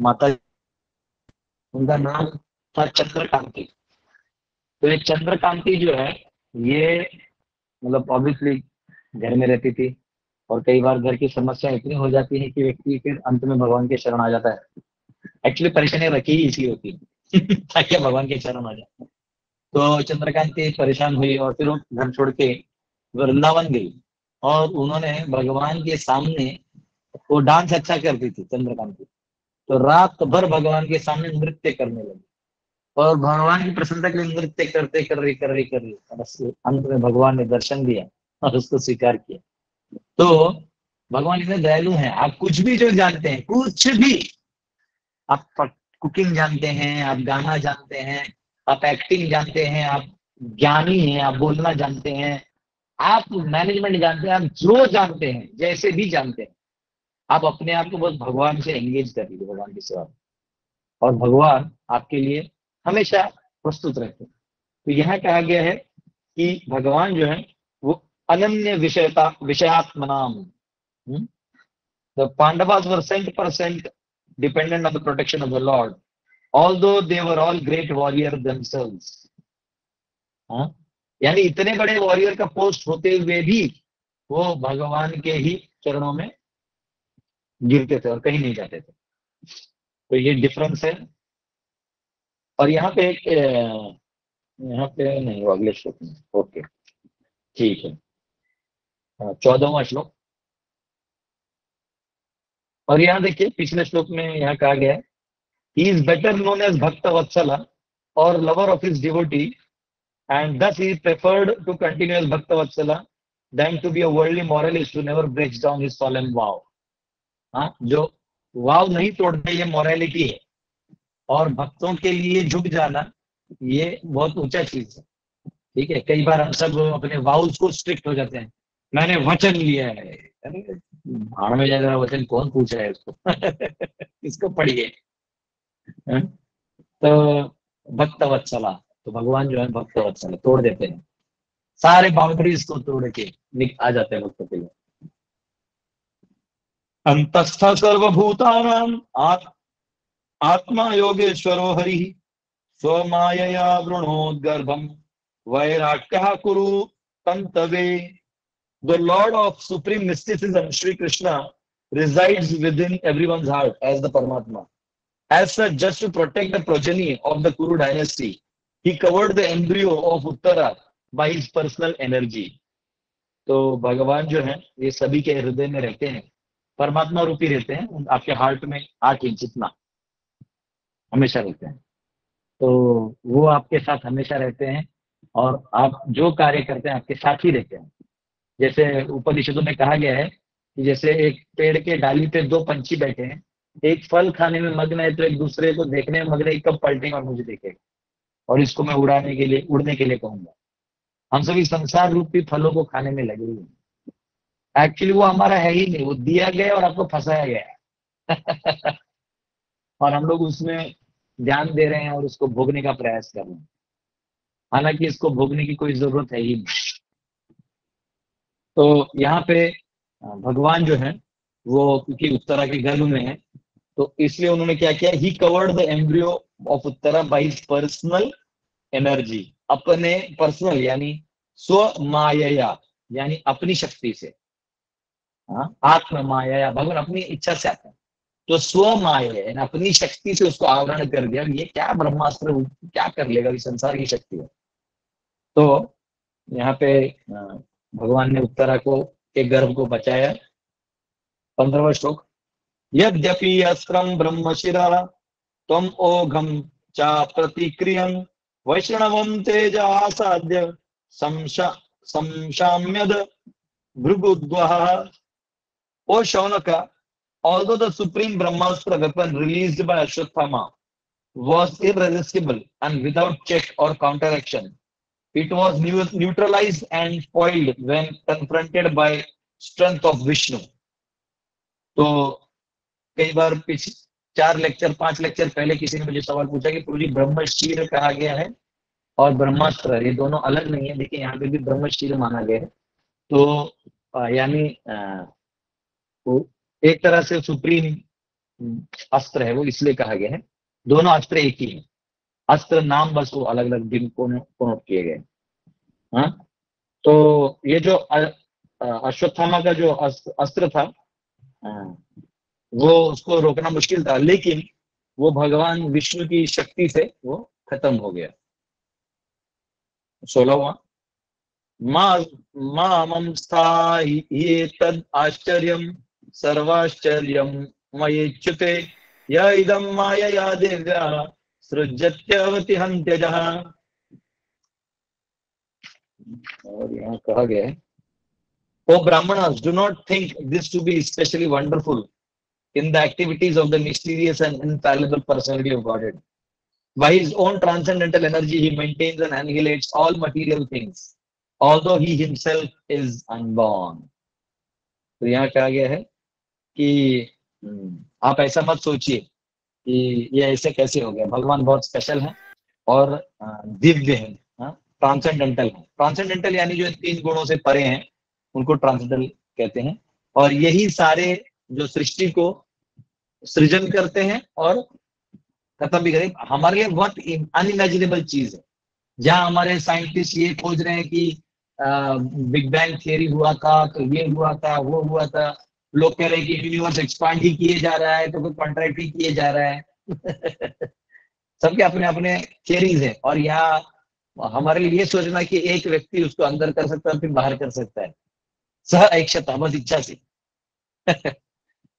Speaker 2: माता उनका नाम था चंद्रकांति। तो एक चंद्रकांति जो है, ये मतलब ऑब्वियसली घर में रहती थी और कई बार घर की समस्या इतनी हो जाती है कि व्यक्ति फिर अंत में भगवान के शरण आ जाता है। एक्चुअली परेशानी रखी ही इसलिए होती है, ताकि भगवान के शरण आ जाए। तो चंद्रकांति परेशान हुई और फिर वो घर छोड़ के वृंदावन गई और उन्होंने भगवान के सामने वो डांस अच्छा करती थी, चंद्रकांति तो रात भर भगवान के सामने नृत्य करने लगी। और भगवान की प्रसन्नता के लिए नृत्य करते, कर रही कर रही कर रही। अंत में भगवान ने दर्शन दिया और उसको स्वीकार किया। तो भगवान इतने दयालु हैं, आप कुछ भी जो जानते हैं, कुछ भी, आप कुकिंग जानते हैं, आप गाना जानते हैं, आप एक्टिंग जानते हैं, आप ज्ञानी हैं, आप बोलना जानते हैं, आप मैनेजमेंट जानते हैं, आप जो जानते हैं, जैसे भी जानते हैं। आप अपने आप को बस भगवान से एंगेज कर लीजिए भगवान की सेवा और भगवान आपके लिए हमेशा प्रस्तुत रहते हैं। तो यह कहा गया है कि भगवान जो है वो अनन्य विषयता विषयात्मनाम। The Pandavas were cent per cent dependent on the protection of the Lord, although they were all great warriors themselves. हाँ? यानी इतने बड़े वॉरियर का पोस्ट होते हुए भी वो भगवान के ही चरणों में गिरते थे और कहीं नहीं जाते थे। तो ये डिफरेंस है। और यहाँ पे एक यहाँ पे नहीं वो अगले श्लोक में। ओके ठीक है। हाँ, चौदहवा श्लोक। और यहाँ देखिए पिछले श्लोक में यहाँ कहा गया है इज़ बेटर नोन एज भक्त वत्सला और lover of his devotee and thus he preferred to continue as bhakta vatsala then to be a worldly moralist to never breaks down his solemn vow हाँ जो वाव नहीं तोड़ते ये मॉरलिटी है। और भक्तों के लिए झुक जाना, ये बहुत ऊँचा चीज़ है। ठीक है, कई बार हम सब अपने वाउस को स्ट्रिक्ट हो जाते हैं। मैंने वचन लिया है। भाड़ में जाकर वचन कौन पूछा है उसको इसको पढ़िए। हाँ? तो भक्त वत्सला तो भगवान जो है भक्त वत्सला तोड़ देते हैं। सारे बाउंड्रीज को तोड़ के आ जाते हैं भक्त के लिए। अंतस्थ सर्वभूतानाम आत्मा योगेश्वरो हरि स्वमायया वृणोद्गर्भम वैराट्य कुरु तंतवे the Lord of Supreme Mysticism, Sri Krishna, resides within everyone's heart as the Paramatma. As such, just to protect the progeny of the Kuru dynasty, he covered the embryo of Uttara by his personal energy. तो भगवान जो है ये सभी के हृदय में रहते हैं परमात्मा रूपी रहते हैं आपके हार्ट में आठ इंच जितना हमेशा रहते हैं। तो वो आपके साथ हमेशा रहते हैं और आप जो कार्य करते हैं, आपके साथ ही रहते हैं। जैसे उपनिषदों में कहा गया है कि जैसे एक पेड़ के डाली पे दो पंछी बैठे हैं, एक फल खाने में मग्न है तो एक दूसरे को देखने में मग्न है कब पलटेगा मुझे देखेगा। और इसको मैं उड़ाने के लिए, उड़ने के लिए कहूँगा। हम सभी संसार रूपी फलों को खाने में लगे हुए हैं। एक्चुअली वो हमारा है ही नहीं। वो दिया गया और आपको फंसाया गया और हम लोग उसमें ध्यान दे रहे हैं और उसको भोगने का प्रयास कर रहे हैं। हालाँकि इसको भोगने की कोई ज़रूरत है ही नहीं। तो यहाँ पे भगवान जो है, वो क्योंकि उत्तरा के गर्भ में है तो इसलिए उन्होंने क्या किया? He covered the embryo of Uttara by personal energy अपने पर्सनल यानी स्व माया यानी अपनी शक्ति से। आत्म माया या भगवान अपनी इच्छा से आता है। तो स्व माया अपनी शक्ति से उसको आवरण कर दिया, ये क्या ब्रह्मास्त्र क्या कर लेगा इस संसार की शक्ति है? तो यहाँ पे भगवान ने उत्तरा को के गर्भ को बचाया। पंद्रहवा श्लोक, यद्यपि अस्त्रम ब्रह्म शिरा तम ओघम चा प्रतिक्रियन वैष्णवम तेज आसाद्य संशाम्यद भृगुद्वह ओ Shaunaka although the supreme brahmastra weapon released by ashwatthama was irresistible and without check or counteraction It was neutralized and foiled when confronted by strength of Vishnu. तो कई बार पिछ चार लेक्चर पाँच लेक्चर पहले किसी ने मुझे सवाल पूछा कि पूरी ब्रह्मशीर कहा गया है और ब्रह्मास्त्र ये दोनों अलग नहीं है देखिए यहाँ पे भी ब्रह्मशीर माना गया है तो यानी तो एक तरह से सुप्रीम अस्त्र है वो, इसलिए कहा गया है। दोनों अस्त्र एक ही है। अस्त्र नाम बस वो अलग अलग दिन को किए गए हाँ। तो ये जो अश्वत्थामा का जो अस्त्र था वो उसको रोकना मुश्किल था, लेकिन वो भगवान विष्णु की शक्ति से वो खत्म हो गया। सोलहवा। मामम ये तद आश्चर्य सर्वाश्चर्य मयिच्युते। यदम मायया दिव्या सृजत्यवती हम और यहाँ कहा गया O brahmana do not think this to be specially wonderful in the activities of the mysterious and infallible personality of God it By his own transcendental energy, he maintains and annihilates all material things, although he himself is तो यहाँ क्या गया है? कि आप ऐसा मत सोचिए कि ये ऐसे कैसे हो गया। भगवान बहुत स्पेशल है और दिव्य है ट्रांसेंडेंटल है। ट्रांसेंडेंटल यानी जो तीन गुणों से परे हैं, उनको ट्रांसेंडेंटल कहते हैं। और यही सारे जो सृष्टि को सृजन करते हैं और खत्म भी करें। हमारे लिए बहुत अनइमेजिनेबल चीज़ है। जहाँ हमारे साइंटिस्ट ये खोज रहे हैं कि बिग बैंग थियरी हुआ था तो ये हुआ था, वो हुआ था। लोग कह रहे हैं कि यूनिवर्स एक्सपांड ही किए जा रहा है तो कोई कॉन्ट्रैक्ट ही किए जा रहा है। सबके अपने अपने थियरीज है और यहाँ हमारे लिए सोचना कि एक व्यक्ति उसको अंदर कर सकता है फिर बाहर कर सकता है। सह ऐक्षता, बस इच्छा से।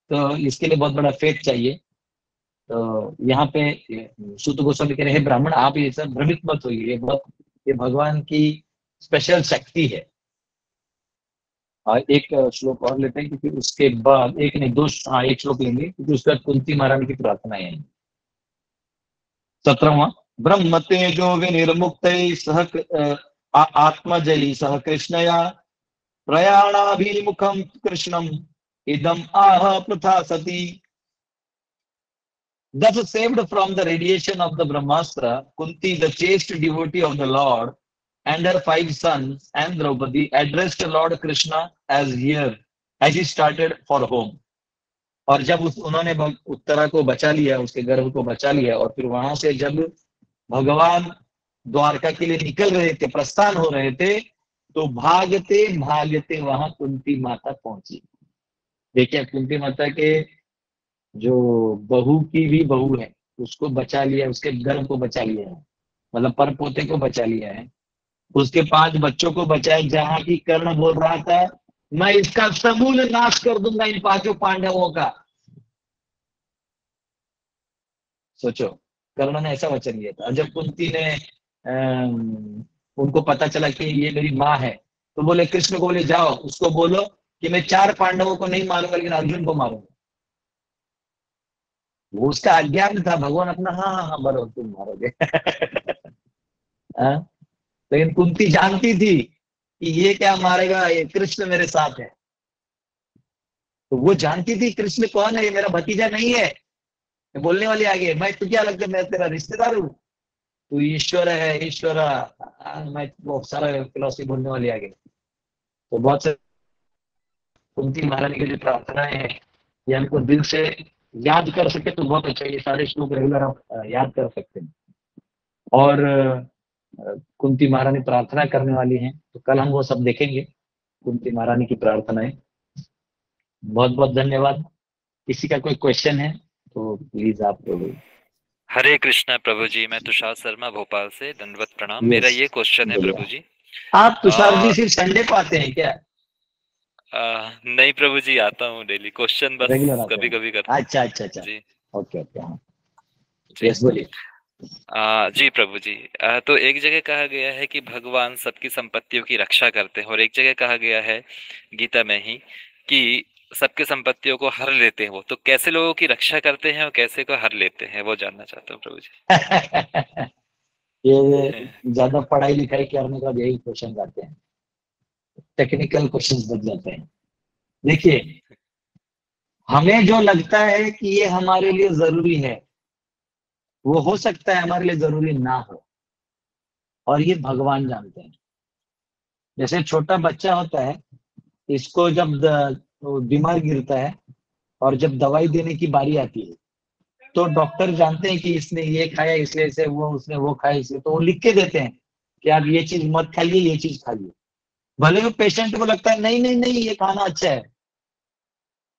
Speaker 2: तो इसके लिए बहुत बड़ा फेथ चाहिए। तो यहाँ पे सूत गोस्वामी कह रहे हैं ब्राह्मण, आप ये सब भ्रमित मत होइए। ये बहुत, ये भगवान की स्पेशल शक्ति है। एक श्लोक और लेते हैं क्योंकि उसके बाद एक नहीं दो हाँ एक श्लोक लेंगे क्योंकि उसके बाद कुंती महारानी की प्रार्थना है। सत्रहवा ब्रह्म तेजो विनिर्मुक्त सह आत्मजयी सह कृष्णया प्रयाणाभिमुखम कृष्णम इदम आह प्रथा सती। Thus saved from the radiation of the Brahmastra, Kunti, the chaste devotee of the Lord, and her five sons and Draupadi addressed Lord Krishna as here, as he started for home. और जब उस उन्होंने उत्तरा को बचा लिया उसके गर्भ को बचा लिया और फिर वहाँ से जब भगवान द्वारका के लिए निकल रहे थे प्रस्थान हो रहे थे तो भागते भागते वहाँ कुंती माता पहुँची देखिए कुंती माता के जो बहू की भी बहू है उसको बचा लिया उसके गर्भ को बचा लिया है मतलब पर पोते को बचा लिया है उसके पाँच बच्चों को बचाए जहाँ की कर्ण बोल रहा था मैं इसका समूल नाश कर दूँगा इन पाँचों पांडवों का। सोचो कर्ण ने ऐसा वचन लिया था। जब कुंती ने आ, उनको पता चला कि ये मेरी माँ है तो बोले कृष्ण को बोले जाओ उसको बोलो कि मैं चार पांडवों को नहीं मारूँगा लेकिन अर्जुन को मारूँगा। वो उसका अज्ञान था भगवान अपना हाँ हाँ हाँ बरो तुम मारोगे। हाँ? लेकिन कुंती जानती थी कि ये क्या मारेगा, ये कृष्ण मेरे साथ है। तो वो जानती थी, कृष्ण कौन है? ये मेरा भतीजा नहीं है। बोलने वाली आगे, मैं तू क्या लगता मैं तेरा रिश्तेदार हूँ? तू ईश्वर है, ईश्वर मैं बहुत सारा फिलोसफी बोलने वाली आगे। तो बहुत से कुंती महारानी की जो प्रार्थनाएँ हैं, ये हमको दिल से याद कर सके तो बहुत अच्छा ये सारे श्लोक रेगुलर आप याद कर सकते हैं। और कुंती महारानी प्रार्थना करने वाली हैं तो कल हम वो सब देखेंगे कुंती महारानी की प्रार्थनाएँ। बहुत बहुत धन्यवाद। किसी का कोई क्वेश्चन है तो प्लीज़ आप बोलो।
Speaker 1: हरे कृष्णा प्रभु जी मैं तुषार शर्मा भोपाल से दंडवत प्रणाम। मेरा ये क्वेश्चन है प्रभु जी।
Speaker 2: आप तुषार जी सिर्फ़ संडे को आते हैं क्या?
Speaker 1: आ, नहीं प्रभु जी आता हूँ डेली क्वेश्चन बस कभी कभी करता
Speaker 2: अच्छा अच्छा अच्छा। जी। ओके ओके हाँ। यस बोलिए
Speaker 1: जी प्रभु जी। आ, तो एक जगह कहा गया है कि भगवान सबकी संपत्तियों की रक्षा करते हैं और एक जगह कहा गया है गीता में ही कि सबके संपत्तियों को हर लेते हैं वो। तो कैसे लोगों की रक्षा करते हैं और कैसे को हर लेते हैं वो जानना चाहता हूँ प्रभु जी।
Speaker 2: ये ज़्यादा पढ़ाई लिखाई करने का यही क्वेश्चन आते हैं। टेक्निकल क्वेश्चंस बन जाते हैं। देखिए हमें जो लगता है कि ये हमारे लिए ज़रूरी है वो हो सकता है हमारे लिए ज़रूरी ना हो। और ये भगवान जानते हैं। जैसे छोटा बच्चा होता है, इसको जब बीमार गिरता है और जब दवाई देने की बारी आती है तो डॉक्टर जानते हैं कि इसने ये खाया इसलिए से वो, उसने वो खाया इसलिए तो वो लिख के देते हैं कि आप ये चीज़ मत खाइए, ये चीज़ खाइए। भले वो पेशेंट को लगता है, नहीं नहीं नहीं, ये खाना अच्छा है।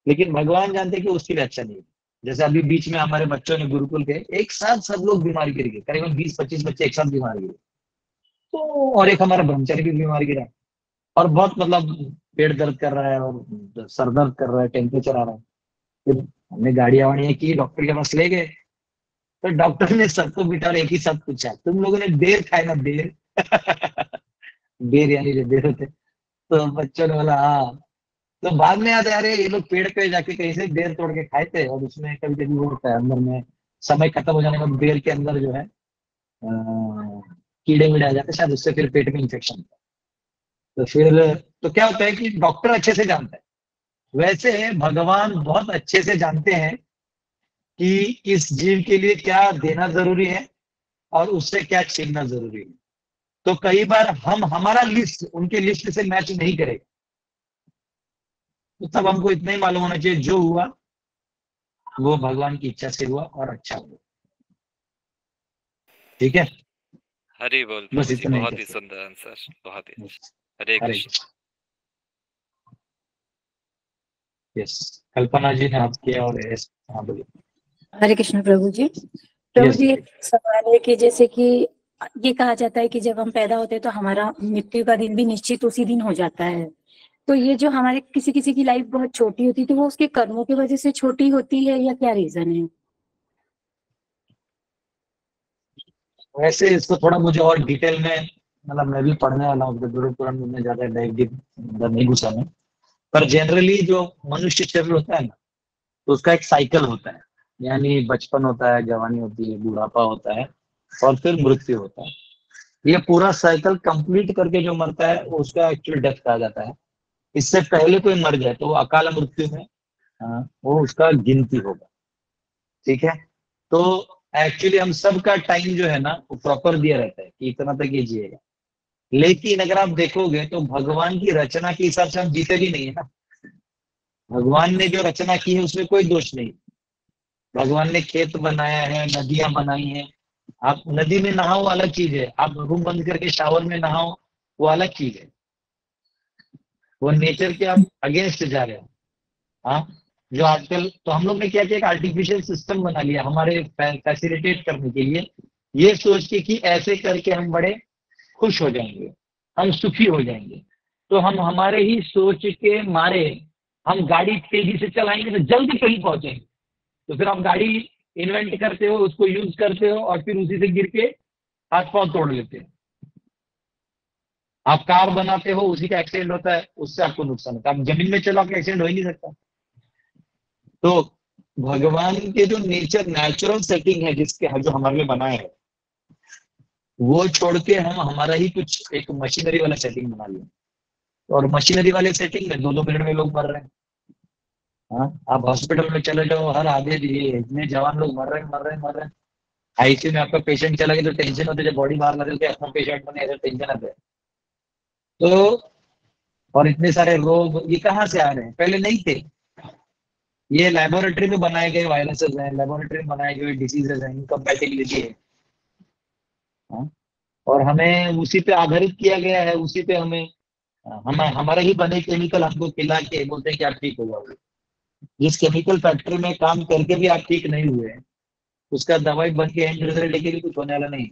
Speaker 2: लेकिन भगवान जानते हैं कि उसके लिए अच्छा नहीं जैसे अभी बीच में हमारे बच्चों ने गुरुकुल के एक साथ सब लोग बीमार गिर गए करीबन बीस पच्चीस बच्चे एक साथ बीमार गिरे तो और एक हमारा ब्रह्मचारी भी बीमार गिरा और बहुत मतलब पेट दर्द कर रहा है और सर दर्द कर रहा है टेम्परेचर आ रहा है। फिर हमने गाड़िया वाड़िया की डॉक्टर के पास ले गए। तो डॉक्टर ने सबको बिठा एक ही साथ पूछा, तुम लोगों ने देर खाए ना, देर? देर यानी जो देर होते। तो बच्चों ने बोला हाँ तो बाद में याद अरे ये लोग पेड़ पे जाके कहीं से बेर तोड़ के खाए थे और उसमें कभी कभी वो होता है, अंदर में समय खत्म हो जाने के बाद बेर के अंदर जो है कीड़े वीड़े आ जाते शायद उससे फिर पेट में इंफेक्शन तो फिर तो क्या होता है कि डॉक्टर अच्छे से जानता है। वैसे भगवान बहुत अच्छे से जानते हैं कि इस जीव के लिए क्या देना ज़रूरी है और उससे क्या छीनना ज़रूरी है। तो कई बार हम, हमारा लिस्ट उनके लिस्ट से मैच नहीं करेगा। तो तब हमको इतना ही मालूम होना चाहिए जो हुआ वो भगवान की इच्छा से हुआ और अच्छा हुआ। ठीक है?
Speaker 1: हरी बोल बस इतना बहुत ही सुंदर आंसर बहुत ही हरे कृष्ण।
Speaker 2: यस कल्पना जी ने आपके और हाँ बोलिए।
Speaker 4: हरे कृष्ण प्रभु जी। प्रभु जी सवाल है कि जैसे कि ये कहा जाता है कि जब हम पैदा होते हैं तो हमारा मृत्यु का दिन भी निश्चित उसी दिन हो जाता है। तो ये जो हमारे किसी किसी की लाइफ बहुत छोटी होती है तो वो उसके कर्मों की वजह से छोटी होती है या क्या रीजन है?
Speaker 2: वैसे इसको थोड़ा मुझे और डिटेल में मतलब मैं भी पढ़ने वाला हूँ गुरु पुराण में ज़्यादा नहीं घुसा मैं पर जनरली जो मनुष्य शरीर होता है ना तो उसका एक साइकिल होता है। यानी बचपन होता है, जवानी होती है, बुढ़ापा होता है, और फिर मृत्यु होता है। ये पूरा साइकिल कंप्लीट करके जो मरता है, उसका एक्चुअल डेथ कहा जाता है। इससे पहले कोई मर जाए तो वो अकाल मृत्यु में वो उसका गिनती होगा। ठीक है? तो एक्चुअली हम सबका टाइम जो है ना, वो प्रॉपर दिया रहता है कि इतना तक ये जिएगा। लेकिन अगर आप देखोगे तो भगवान की रचना के हिसाब से हम जीते भी नहीं है ना। भगवान ने जो रचना की है, उसमें कोई दोष नहीं। भगवान ने खेत बनाया है, नदियाँ बनाई हैं। आप नदी में नहाओ, अलग चीज़ है। आप रूम बंद करके शावर में नहाओ, वो अलग चीज़ है। वो नेचर के आप अगेंस्ट जा रहे हो। हाँ? जो आजकल तो हम लोग ने क्या किया आर्टिफिशियल सिस्टम बना लिया हमारे फैसिलिटेट करने के लिए। ये सोच के कि ऐसे करके हम बड़े खुश हो जाएँगे, हम सुखी हो जाएँगे। तो हम हमारे ही सोच के मारे, हम गाड़ी तेज़ी से चलाएँगे तो जल्दी कहीं पहुँचेंगे। तो फिर आप गाड़ी इन्वेंट करते हो, उसको यूज़ करते हो और फिर उसी से गिर के हाथ पाँव तोड़ लेते हो। आप कार बनाते हो, उसी का एक्सीडेंट होता है, उससे आपको नुकसान होता है। आप ज़मीन में चलो, आपका एक्सीडेंट हो ही नहीं सकता। तो भगवान के जो नेचर नेचुरल सेटिंग है, जिसके जो हमारे लिए बनाए है, वो छोड़ के हम हमारा ही कुछ एक मशीनरी वाला सेटिंग बना लिया। और मशीनरी वाले सेटिंग में दो दो मिनट में लोग मर रहे हैं। हाँ आप हॉस्पिटल में चले जाओ, हर आधे दिए, इतने जवान लोग मर रहे हैं, मर रहे हैं, मर रहे हैं। आईसीयू में आपका पेशेंट चला गया तो टेंशन होती है, जब बॉडी बाहर लगे अपना पेशेंट बने टेंशन आते तो और इतने सारे रोग, ये कहाँ से आ रहे हैं? पहले नहीं थे। ये लेबोरेटरी में बनाए गए वायरसेस हैं लेबोरेटरी में बनाए गए डिसीजेज हैं इनकम्पैटिबिलिटी है। हाँ? और हमें उसी पे आधारित किया गया है, उसी पे हमें, हम, हमारे ही बने केमिकल हमको खिला के बोलते हैं कि आप ठीक हो जाओगे। जिस केमिकल फैक्ट्री में काम करके भी आप ठीक नहीं हुए उसका दवाई बन के एंड रिज़ल्ट लेके भी कुछ होने वाला नहीं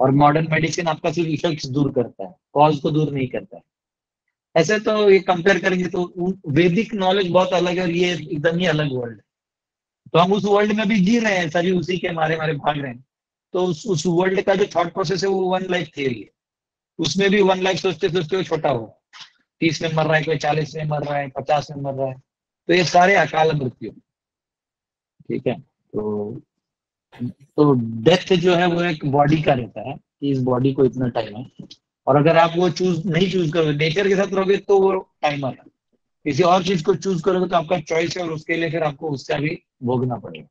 Speaker 2: और मॉडर्न मेडिसिन आपका सिर्फ़ इफेक्ट्स दूर करता है कॉज को दूर नहीं करता है। ऐसे तो ये कंपेयर करेंगे तो वैदिक नॉलेज बहुत अलग है और ये एकदम ही अलग वर्ल्ड है। तो हम उस वर्ल्ड में भी जी रहे हैं, सभी उसी के मारे मारे भाग रहे हैं। तो उस उस वर्ल्ड का जो थॉट प्रोसेस है वो वन लाइफ थियरी है। उसमें भी वन लाइफ सोचते सोचते वो छोटा हो। तीस में मर रहा है, कोई चालीस में मर रहा है, पचास में मर रहा है। तो ये सारे अकाल मृत्यु ठीक है? तो तो डेथ जो है वो एक बॉडी का रहता है कि इस बॉडी को इतना टाइम है। और अगर आप वो चूज़ नहीं चूज़ करोगे नेचर के साथ रहोगे तो वो टाइम आता किसी और चीज़ को चूज़ करोगे तो आपका चॉइस है और उसके लिए फिर आपको उसका भी भोगना पड़ेगा।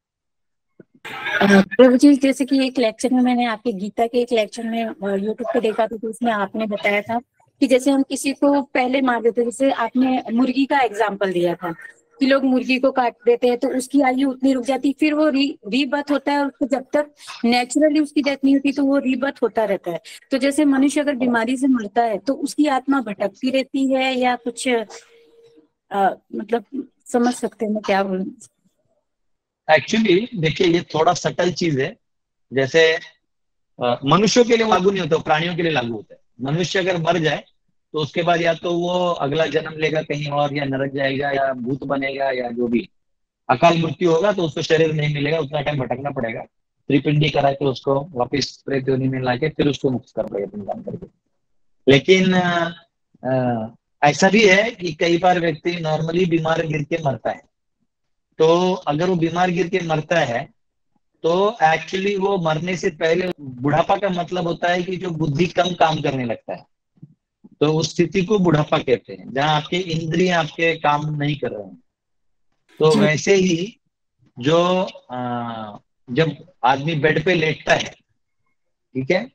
Speaker 4: प्रभु जी जैसे कि एक लेक्चर में मैंने आपके गीता के एक लेक्चर में यूट्यूब पे देखा था तो उसमें आपने बताया था कि जैसे हम किसी को पहले मार देते जैसे आपने मुर्गी का एग्ज़ाम्पल दिया था। कि लोग मुर्गी को काट देते हैं तो उसकी आयु उतनी रुक जाती फिर वो री रीबर्थ होता है उसको जब तक नेचुरली उसकी डेथ नहीं होती तो वो रीबर्थ होता रहता है। तो जैसे मनुष्य अगर बीमारी से मरता है तो उसकी आत्मा भटकती रहती है या कुछ आ, मतलब समझ सकते हैं क्या बोलूँ?
Speaker 2: एक्चुअली देखिए ये थोड़ा सटल चीज़ है। जैसे मनुष्यों के लिए लागू नहीं होता प्राणियों के लिए लागू होता है। मनुष्य अगर मर जाए तो उसके बाद या तो वो अगला जन्म लेगा कहीं और या नरक जाएगा या भूत बनेगा या जो भी। अकाल मृत्यु होगा तो उसको शरीर नहीं मिलेगा उतना टाइम भटकना पड़ेगा। त्रिपिंडी करा के उसको वापिस प्रेत योनि में लाके फिर उसको मुक्त कर पड़ेगा काम करके। लेकिन आ, ऐसा भी है कि कई बार व्यक्ति नॉर्मली बीमार गिर के मरता है। तो अगर वो बीमार गिर के मरता है तो एक्चुअली वो मरने से पहले बुढ़ापा का मतलब होता है कि जो बुद्धि कम काम करने लगता है। तो उस स्थिति को बुढ़ापा कहते हैं जहाँ आपके इंद्रिय आपके काम नहीं कर रहे हैं। तो वैसे ही जो आ, जब आदमी बेड पे लेटता है ठीक है?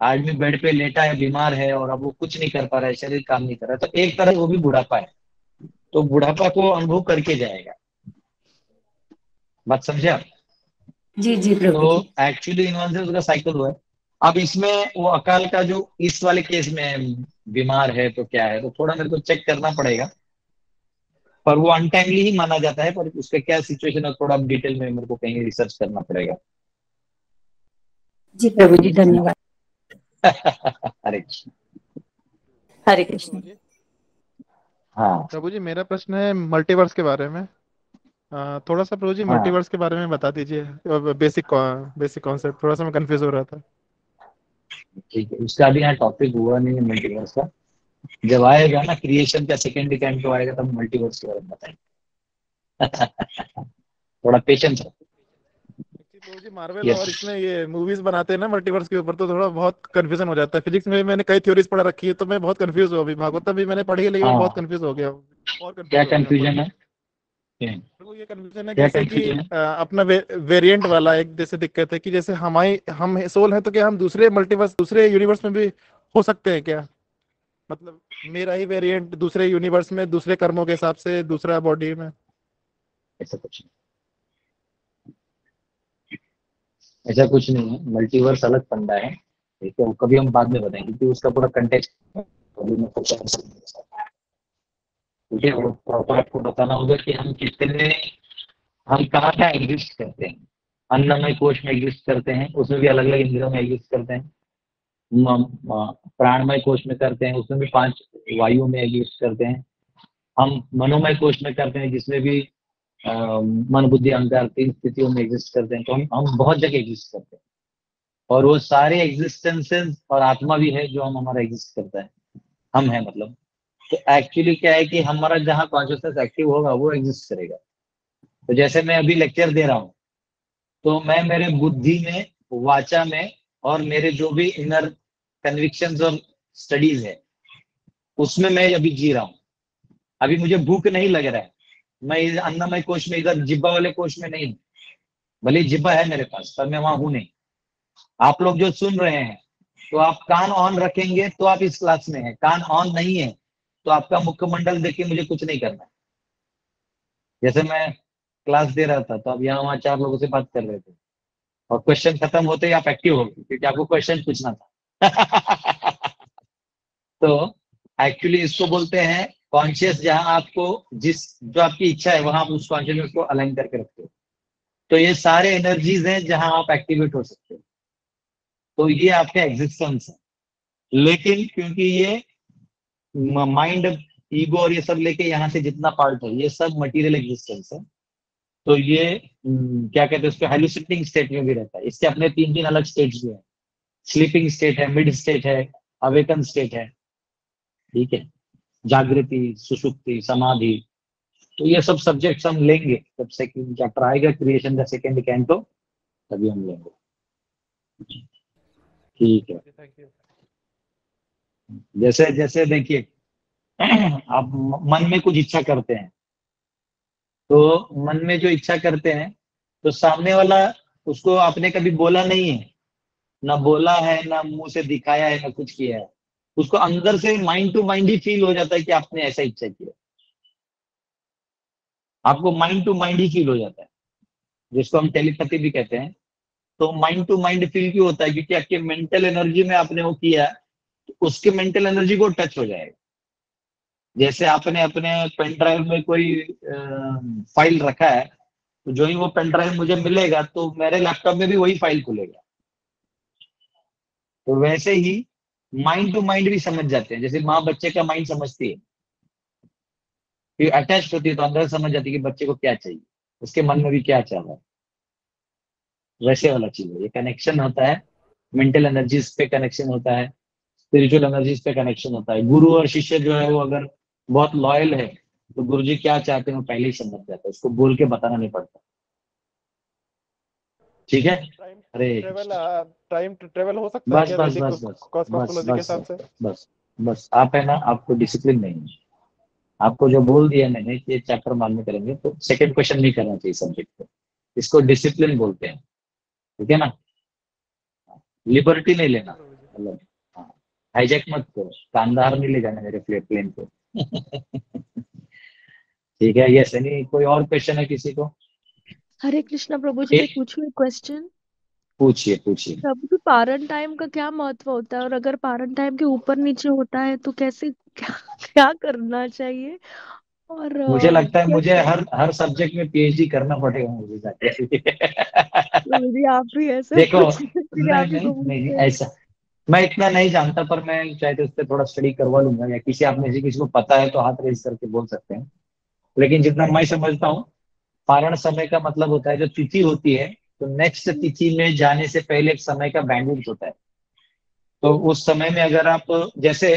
Speaker 2: आदमी बेड पे लेटा है बीमार है और अब वो कुछ नहीं कर पा रहा है शरीर काम नहीं कर रहा तो एक तरह वो भी बुढ़ापा है। तो बुढ़ापा को अनुभव करके जाएगा। बात समझे आप?
Speaker 4: जी जी
Speaker 2: तो एक्चुअली इनवन से उसका साइकिल हुआ है। अब इसमें वो अकाल का जो इस वाले केस में बीमार है तो क्या है? तो थोड़ा मेरे को चेक करना पड़ेगा। पर वो अनटाइमली ही माना जाता है पर उसका क्या सिचुएशन है थोड़ा डिटेल में मेरे को कहीं रिसर्च करना पड़ेगा।
Speaker 4: जी प्रभु जी धन्यवाद।
Speaker 2: हरे
Speaker 4: कृष्ण। हरे कृष्ण।
Speaker 5: हाँ। प्रभु जी मेरा प्रश्न है मल्टीवर्स के बारे में। आ, थोड़ा सा प्रभु जी हाँ. मल्टीवर्स के बारे में बता दीजिए। बेसिक बेसिक कॉन्सेप्ट थोड़ा सा मैं कंफ्यूज हो रहा था।
Speaker 2: ठीक है। उसका अभी यहाँ टॉपिक हुआ नहीं है मल्टीवर्स का। जब आएगा ना क्रिएशन का सेकेंड कैंप तो आएगा तब मल्टीवर्स के बारे में बताएँगे। थोड़ा पेशेंस
Speaker 5: जी मार्वल yes. और इसमें ये मूवीज़ बनाते हैं ना मल्टीवर्स के ऊपर तो थोड़ा बहुत कंफ्यूजन हो जाता है। फिजिक्स में मैंने कई थ्योरीज पढ़ रखी है तो मैं बहुत कंफ्यूज हूँ अभी भागवतम भी मैंने पढ़ी है लेकिन हाँ. बहुत कंफ्यूज हो गया
Speaker 2: और क्या कंफ्यूजन है?
Speaker 5: ये कंफ्यूजन है जैसे कि अपना वे, वेरिएंट वाला एक जैसे दिक्कत है कि जैसे हमारी हम सोल है तो क्या हम दूसरे मल्टीवर्स दूसरे यूनिवर्स में भी हो सकते हैं क्या? मतलब मेरा ही वेरिएंट दूसरे यूनिवर्स में दूसरे कर्मों के हिसाब से दूसरा बॉडी में।
Speaker 2: ऐसा कुछ ऐसा कुछ नहीं है। मल्टीवर्स अलग फंडा है। ठीक है वो कभी हम बाद में बताएँगे क्योंकि उसका पूरा कंटेक्ट प्रॉपर आपको बताना होगा कि हम कितने, हम कहाँ कहाँ एग्जिस्ट करते हैं। अन्नमय कोश में एग्जिस्ट करते हैं, उसमें भी अलग अलग इंद्रियों में एग्जिस्ट करते हैं। प्राणमय कोश में करते हैं, उसमें भी पाँच वायु में एग्जिस्ट करते हैं। हम मनोमय कोश में करते हैं, जिसमें भी मन, बुद्धि, अहंकार तीन स्थितियों में एग्जिस्ट करते हैं। तो हम हम बहुत जगह एग्जिस्ट करते हैं। और वो सारे एग्जिस्टेंसेस और आत्मा भी है जो हम, हमारा एग्जिस्ट करता है। हम है मतलब। एक्चुअली क्या है कि हमारा जहाँ कॉन्शियसनेस एक्टिव होगा, वो एग्जिस्ट करेगा। तो जैसे मैं अभी लेक्चर दे रहा हूँ तो मैं मेरे बुद्धि में, वाचा में और मेरे जो भी इनर कन्विक्शन और स्टडीज़ है, उसमें मैं अभी जी रहा हूँ। अभी मुझे भूख नहीं लग रहा है। मैं अन्नमय कोश में, इधर जिब्बा वाले कोश में नहीं भले जिब्बा है मेरे पास, पर मैं वहाँ हूँ नहीं। आप लोग जो सुन रहे हैं तो आप कान ऑन रखेंगे तो आप इस क्लास में हैं। कान ऑन नहीं है। तो आपका मुख्यमंडल देखिए मुझे कुछ नहीं करना जैसे मैं क्लास दे रहा था तो अब यहाँ वहाँ चार लोगों से बात कर रहे थे। और क्वेश्चन खत्म होते ही आप एक्टिव हो गए, क्योंकि आपको क्वेश्चन पूछना था। तो एक्चुअली इसको बोलते हैं कॉन्शियस जहाँ आपको जिस जो आपकी इच्छा है, वहाँ आप उस कॉन्शियसनेस को अलाइन करके रखते हो। तो ये सारे एनर्जीज हैं जहाँ आप एक्टिवेट हो सकते हो। तो ये आपका एग्जिस्टेंस है। लेकिन क्योंकि ये माइंड ईगो और ये सब लेके यहाँ से जितना पार्ट है, ये सब मटेरियल एग्जिस्टेंस है। तो ये क्या कहते हैं उसको हेलुसिटिंग स्टेट में भी रहता है। इसके अपने तीन तीन अलग स्टेट्स भी है। स्लीपिंग स्टेट है मिड स्टेट है अवेकन स्टेट है। ठीक है? जागृति, सुसुप्ति, समाधि। तो ये सब सब्जेक्ट्स हम लेंगे। जब सेकंड चैप्टर आएगा क्रिएशन का सेकंड कैंटो तभी हम लेंगे। ठीक है। जैसे जैसे देखिए, आप मन में कुछ इच्छा करते हैं तो मन में जो इच्छा करते हैं तो सामने वाला उसको आपने कभी बोला नहीं है। ना बोला है, ना मुँह से दिखाया है, ना कुछ किया है। उसको अंदर से माइंड टू माइंड ही फील हो जाता है कि आपने ऐसा इच्छा किया। आपको माइंड टू माइंड ही फील हो जाता है, जिसको हम टेलीपैथी भी कहते हैं। तो माइंड टू माइंड फील क्यों होता है? क्योंकि आपके मेंटल एनर्जी में आपने वो किया तो उसके मेंटल एनर्जी को टच हो जाएगा। जैसे आपने अपने पेन ड्राइव में कोई फ़ाइल रखा है तो जो ही वो पेन ड्राइव मुझे मिलेगा तो मेरे लैपटॉप में भी वही फ़ाइल खुलेगा। तो वैसे ही माइंड टू माइंड भी समझ जाते हैं। जैसे माँ बच्चे का माइंड समझती है। अटैच होती है तो अंदर समझ जाती है कि बच्चे को क्या चाहिए, उसके मन में भी क्या चल रहा है। वैसे वाला चीज़ है। ये कनेक्शन होता है मेंटल एनर्जीज पे कनेक्शन होता है। स्पिरिचुअल एनर्जीज पे कनेक्शन होता है। गुरु और शिष्य जो है वो अगर बहुत लॉयल है तो गुरु जी क्या चाहते हैं वो पहले ही समझ जाता है। उसको बोल के बताना नहीं पड़ता। ठीक है? अरे
Speaker 5: टाइम ट्रेवल हो सकता
Speaker 2: बस बस बस बस बस बस बस बस। आप है ना आपको डिसिप्लिन नहीं है। आपको जो बोल दिया मैंने कि चैप्टर बाद में करेंगे तो सेकंड क्वेश्चन नहीं करना चाहिए सब्जेक्ट को। इसको डिसिप्लिन बोलते हैं। ठीक है ना? लिबर्टी नहीं लेना। मतलब हाईजैक मत करो। कांदार नहीं ले जाना मेरे प्लेन को। ठीक है यस एनी कोई और क्वेश्चन है किसी को?
Speaker 6: हरे कृष्णा प्रभु जी मैं पूछूँ एक क्वेश्चन
Speaker 2: पूछिए पूछिए।
Speaker 6: प्रभु जी पारण टाइम का क्या महत्व होता है? और अगर पारण टाइम के ऊपर नीचे होता है तो कैसे क्या क्या करना चाहिए? और
Speaker 2: मुझे लगता है मुझे हर हर सब्जेक्ट में पीएचडी करना पड़ेगा मुझे
Speaker 6: आप भी ऐसे
Speaker 2: देखो नहीं, नहीं, नहीं ऐसा मैं इतना नहीं जानता, पर मैं चाहे तो उस पर थोड़ा स्टडी करवा लूँगा या किसी, आप में से किसी को पता है तो हाथ रेज करके बोल सकते हैं। लेकिन जितना मैं समझता हूँ, पारण समय का मतलब होता है जो तिथि होती है तो नेक्स्ट तिथि में जाने से पहले एक समय का बैंडविड्थ होता है। तो उस समय में अगर आप, जैसे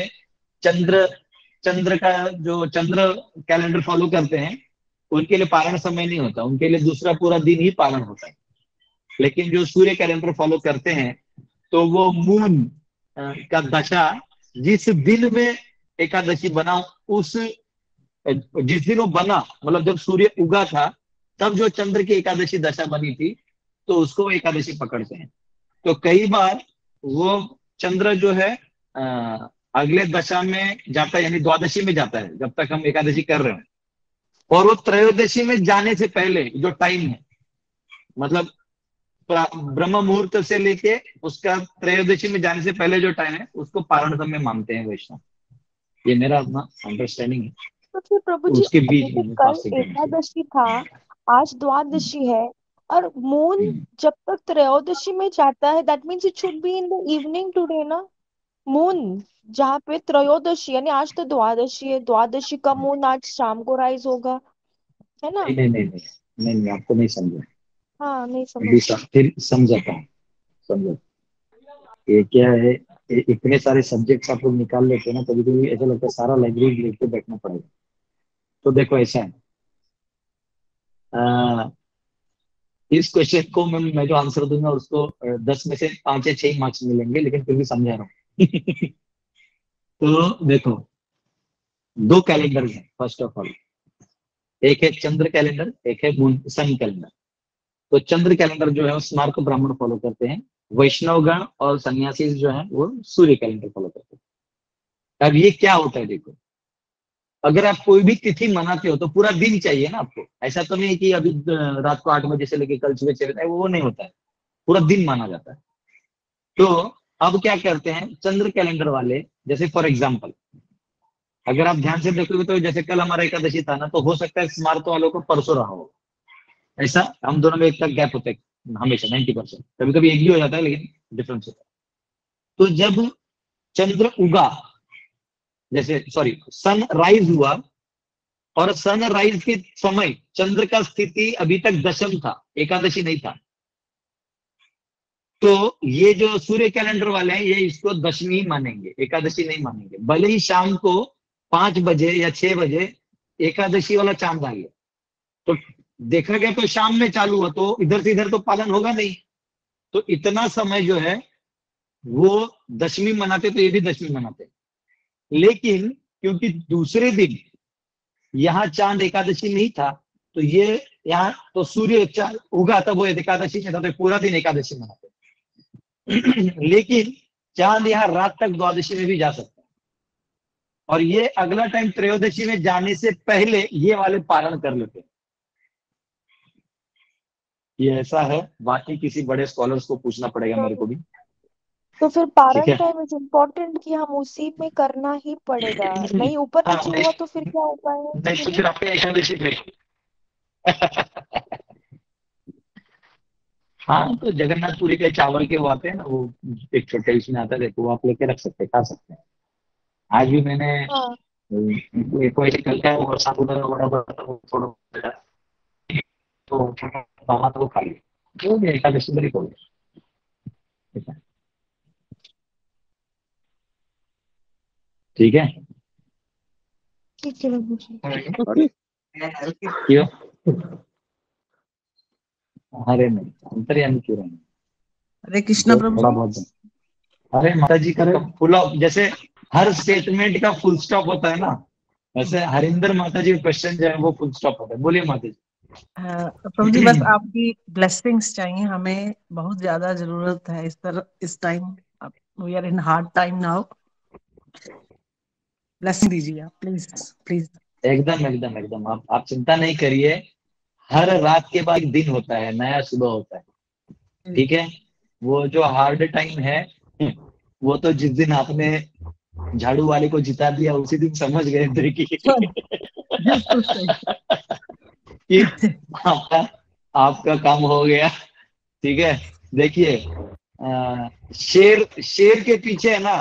Speaker 2: चंद्र चंद्र का जो चंद्र कैलेंडर फॉलो करते हैं, उनके लिए पारण समय नहीं होता, उनके लिए दूसरा पूरा दिन ही पारण होता है। लेकिन जो सूर्य कैलेंडर फॉलो करते हैं तो वो मून का दशा जिस दिन में एकादशी बना उस जिस दिन वो बना मतलब जब सूर्य उगा था तब जो चंद्र की एकादशी दशा बनी थी तो उसको एकादशी पकड़ते हैं। तो कई बार वो चंद्र जो है आ, अगले दशा में जाता है यानी द्वादशी में जाता है जब तक हम एकादशी कर रहे हैं। और वो त्रयोदशी में जाने से पहले जो टाइम है मतलब ब्रह्म मुहूर्त से लेके उसका त्रयोदशी में जाने से पहले जो टाइम है उसको पारण समय मानते हैं वैष्णव। ये मेरा अपना अंडरस्टैंडिंग है।
Speaker 6: तो फिर प्रभु जी
Speaker 2: उसके बीच
Speaker 6: कल एकादशी था आज द्वादशी है और मून हम्म। जब तक त्रयोदशी में जाता है that means it should be in the evening today ना? मून जहाँ पे त्रयोदशी यानी आज तो द्वादशी है द्वादशी का मून आज शाम को राइज होगा है ना?
Speaker 2: नहीं नहीं नहीं नहीं, नहीं आपको नहीं समझा।
Speaker 6: हाँ
Speaker 2: फिर समझाता हूँ। समझो। ये क्या है? इतने सारे सब्जेक्ट्स आप लोग निकाल लेते हैं ना कभी कभी ऐसा लगता है सारा लाइब्रेरी लेके बैठना पड़ेगा। तो देखो ऐसा है। आ, इस क्वेश्चन को मैं मैं जो आंसर दूँगा उसको दस में से पाँच या छह मार्क्स मिलेंगे लेकिन फिर भी समझा रहा हूँ। तो देखो दो कैलेंडर हैं फ़र्स्ट ऑफ़ ऑल एक है चंद्र कैलेंडर एक है सन कैलेंडर तो चंद्र कैलेंडर जो है वो स्मार्क ब्राह्मण फॉलो करते हैं। वैष्णवगण और सन्यासी जो है, वो सूर्य कैलेंडर फॉलो करते हैं। अब ये क्या होता है देखो। अगर आप कोई भी तिथि मनाते हो तो पूरा दिन चाहिए ना आपको। ऐसा तो नहीं कि अभी रात को आठ बजे से लेकर कल सुबह छह बजे, वो नहीं होता है। पूरा दिन माना जाता है। तो अब क्या करते हैं, चंद्र कैलेंडर वाले, जैसे फॉर एग्ज़ाम्पल अगर आप ध्यान से देखोगे तो जैसे कल हमारा एकादशी था ना तो हो सकता है स्मार्ट वालों को परसों रहा हो ऐसा हम दोनों में एक तक गैप होता है हमेशा नाइन्टी परसेंट कभी कभी एक भी हो जाता है, लेकिन डिफरेंस होता है। तो जब चंद्र उगा, जैसे सॉरी सन राइज हुआ, और सन राइज के समय चंद्र का स्थिति अभी तक दशम था, एकादशी नहीं था तो ये जो सूर्य कैलेंडर वाले हैं, ये इसको दशमी मानेंगे, एकादशी नहीं मानेंगे। भले ही शाम को पाँच बजे या छह बजे एकादशी वाला चाँद आ गया तो देखा गया तो शाम में चालू हुआ तो इधर से इधर तो पालन होगा नहीं। तो इतना समय जो है, वो दशमी मनाते तो ये भी दशमी मनाते। लेकिन क्योंकि दूसरे दिन यहाँ चाँद एकादशी नहीं था तो ये यहाँ तो सूर्य चाँद उगा, तब वो एकादशी था तो पूरा दिन एकादशी मनाते। लेकिन चाँद यहाँ रात तक द्वादशी में भी जा सकता है। और ये अगला टाइम त्रयोदशी में जाने से पहले ये वाले पालन कर लेते हैं। ये ऐसा है बाकी किसी बड़े स्कॉलर्स को पूछना पड़ेगा मेरे को भी।
Speaker 6: तो फिर पारण टाइम इज़ इम्पोर्टेंट कि हम उसी में करना ही पड़ेगा। नहीं ऊपर हाँ, नीचे हुआ तो फिर क्या उपाय है?
Speaker 2: नहीं तो फिर आपके एकादशी में हाँ तो जगन्नाथपुरी के चावल के वो आते हैं ना वो एक छोटे इसमें आता है देखो वो आप लेके रख सकते खा सकते हैं। आज भी मैंने हाँ। कोई निकलता है वो साबुदाना बड़ा थोड़ा तो को खा लिया जो भी एकादशी बड़ी हो ठीक है
Speaker 6: ठीक है?
Speaker 2: क्यों? अरे नहीं अंतर्यामी क्यों रहे
Speaker 7: अरे कृष्णा प्रभु। थोड़ा बहुत
Speaker 2: अरे माता जी का फुल जैसे हर स्टेटमेंट का फुल स्टॉप होता है ना? वैसे हरिंदर माता जी क्वेश्चन जो है वो फुल स्टॉप होता है। बोलिए माता जी
Speaker 7: प्रभु जी बस आपकी ब्लेसिंग्स चाहिए हमें बहुत ज़्यादा ज़रूरत है इस तरह इस time we are in hard time now blessing दीजिए आप प्लीज़ प्लीज़
Speaker 2: एकदम एकदम एकदम। आप आप चिंता नहीं करिए हर रात के बाद दिन होता है नया सुबह होता है। ठीक है? वो जो हार्ड टाइम है वो तो जिस दिन आपने झाड़ू वाले को जिता दिया उसी दिन समझ गए थे कि कि आपका आपका काम हो गया। ठीक है? देखिए शेर शेर के पीछे है ना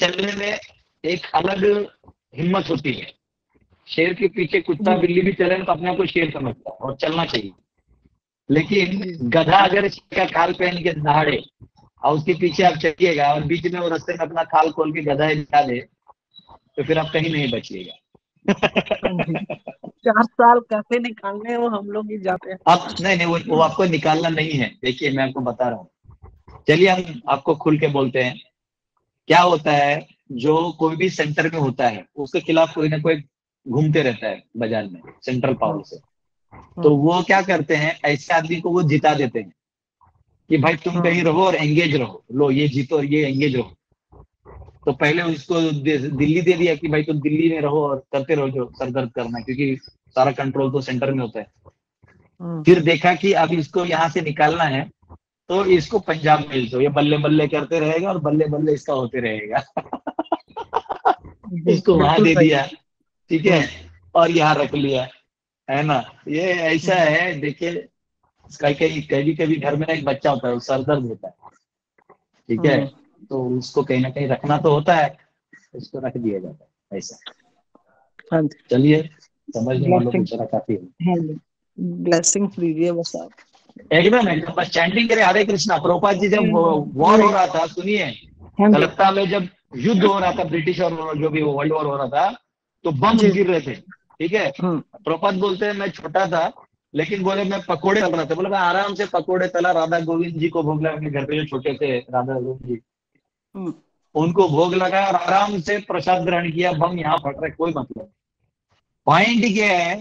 Speaker 2: चलने में एक अलग हिम्मत होती है। शेर के पीछे कुत्ता बिल्ली भी चले तो अपने को शेर समझता है और चलना चाहिए। लेकिन गधा अगर का खाल पहन के दहाड़े और उसके पीछे आप चलिएगा और बीच में वो रस्ते में अपना खाल खोल के गधा निकाले तो फिर आप कहीं नहीं बचिएगा।
Speaker 7: चार साल कैसे निकालने वो हम लोग ही जाते हैं।
Speaker 2: आप नहीं नहीं वो, वो आपको निकालना नहीं है। देखिए मैं आपको बता रहा हूँ। चलिए हम आपको खुल के बोलते हैं। क्या होता है जो कोई भी सेंटर में होता है उसके खिलाफ कोई ना कोई घूमते रहता है बाज़ार में सेंट्रल पावर से। तो वो क्या करते हैं ऐसे आदमी को वो जिता देते हैं कि भाई तुम कहीं रहो और एंगेज रहो। लो ये जीतो और ये एंगेज रहो। तो पहले उसको दिल्ली दे दिया कि भाई तुम दिल्ली में रहो और करते रहो जो सर दर्द करना है क्योंकि सारा कंट्रोल तो सेंटर में होता है।
Speaker 7: हम्म।
Speaker 2: फिर देखा कि अब इसको यहाँ से निकालना है तो इसको पंजाब में दो ये बल्ले बल्ले करते रहेगा और बल्ले बल्ले इसका होते रहेगा। इसको वहाँ दे दिया ठीक है? और यहाँ रख लिया है ना? ये ऐसा है देखिए कहीं कहीं कभी कभी घर में एक बच्चा होता है सर दर्द होता है ठीक है?
Speaker 7: हम्म।
Speaker 2: तो उसको कहीं ना कहीं रखना तो होता है उसको रख दिया जाता है ऐसा।
Speaker 7: हाँ
Speaker 2: चलिए को जरा काफ़ी है।
Speaker 7: हाँ दीजिए बस आप।
Speaker 2: एकदम एकदम बस चैंटिंग करे हरे कृष्णा प्रभुपाद जी जब वॉर हो रहा था सुनिए।
Speaker 7: हाँ
Speaker 2: कलकत्ता में जब युद्ध हो रहा था ब्रिटिश और जो भी वर्ल्ड वॉर हो रहा था तो बम गिर रहे थे ठीक है?
Speaker 7: हम्म
Speaker 2: प्रभुपाद बोलते हैं मैं छोटा था लेकिन बोले मैं पकोड़े तल रहा था। बोले मैं आराम से पकोड़े तला राधा गोविंद जी को भोग लगा घर पे जो छोटे थे राधा गोविंद जी
Speaker 7: हम्म
Speaker 2: उनको भोग लगाया और आराम से प्रसाद ग्रहण किया बम यहाँ फट रहा है कोई मतलब पॉइंट क्या है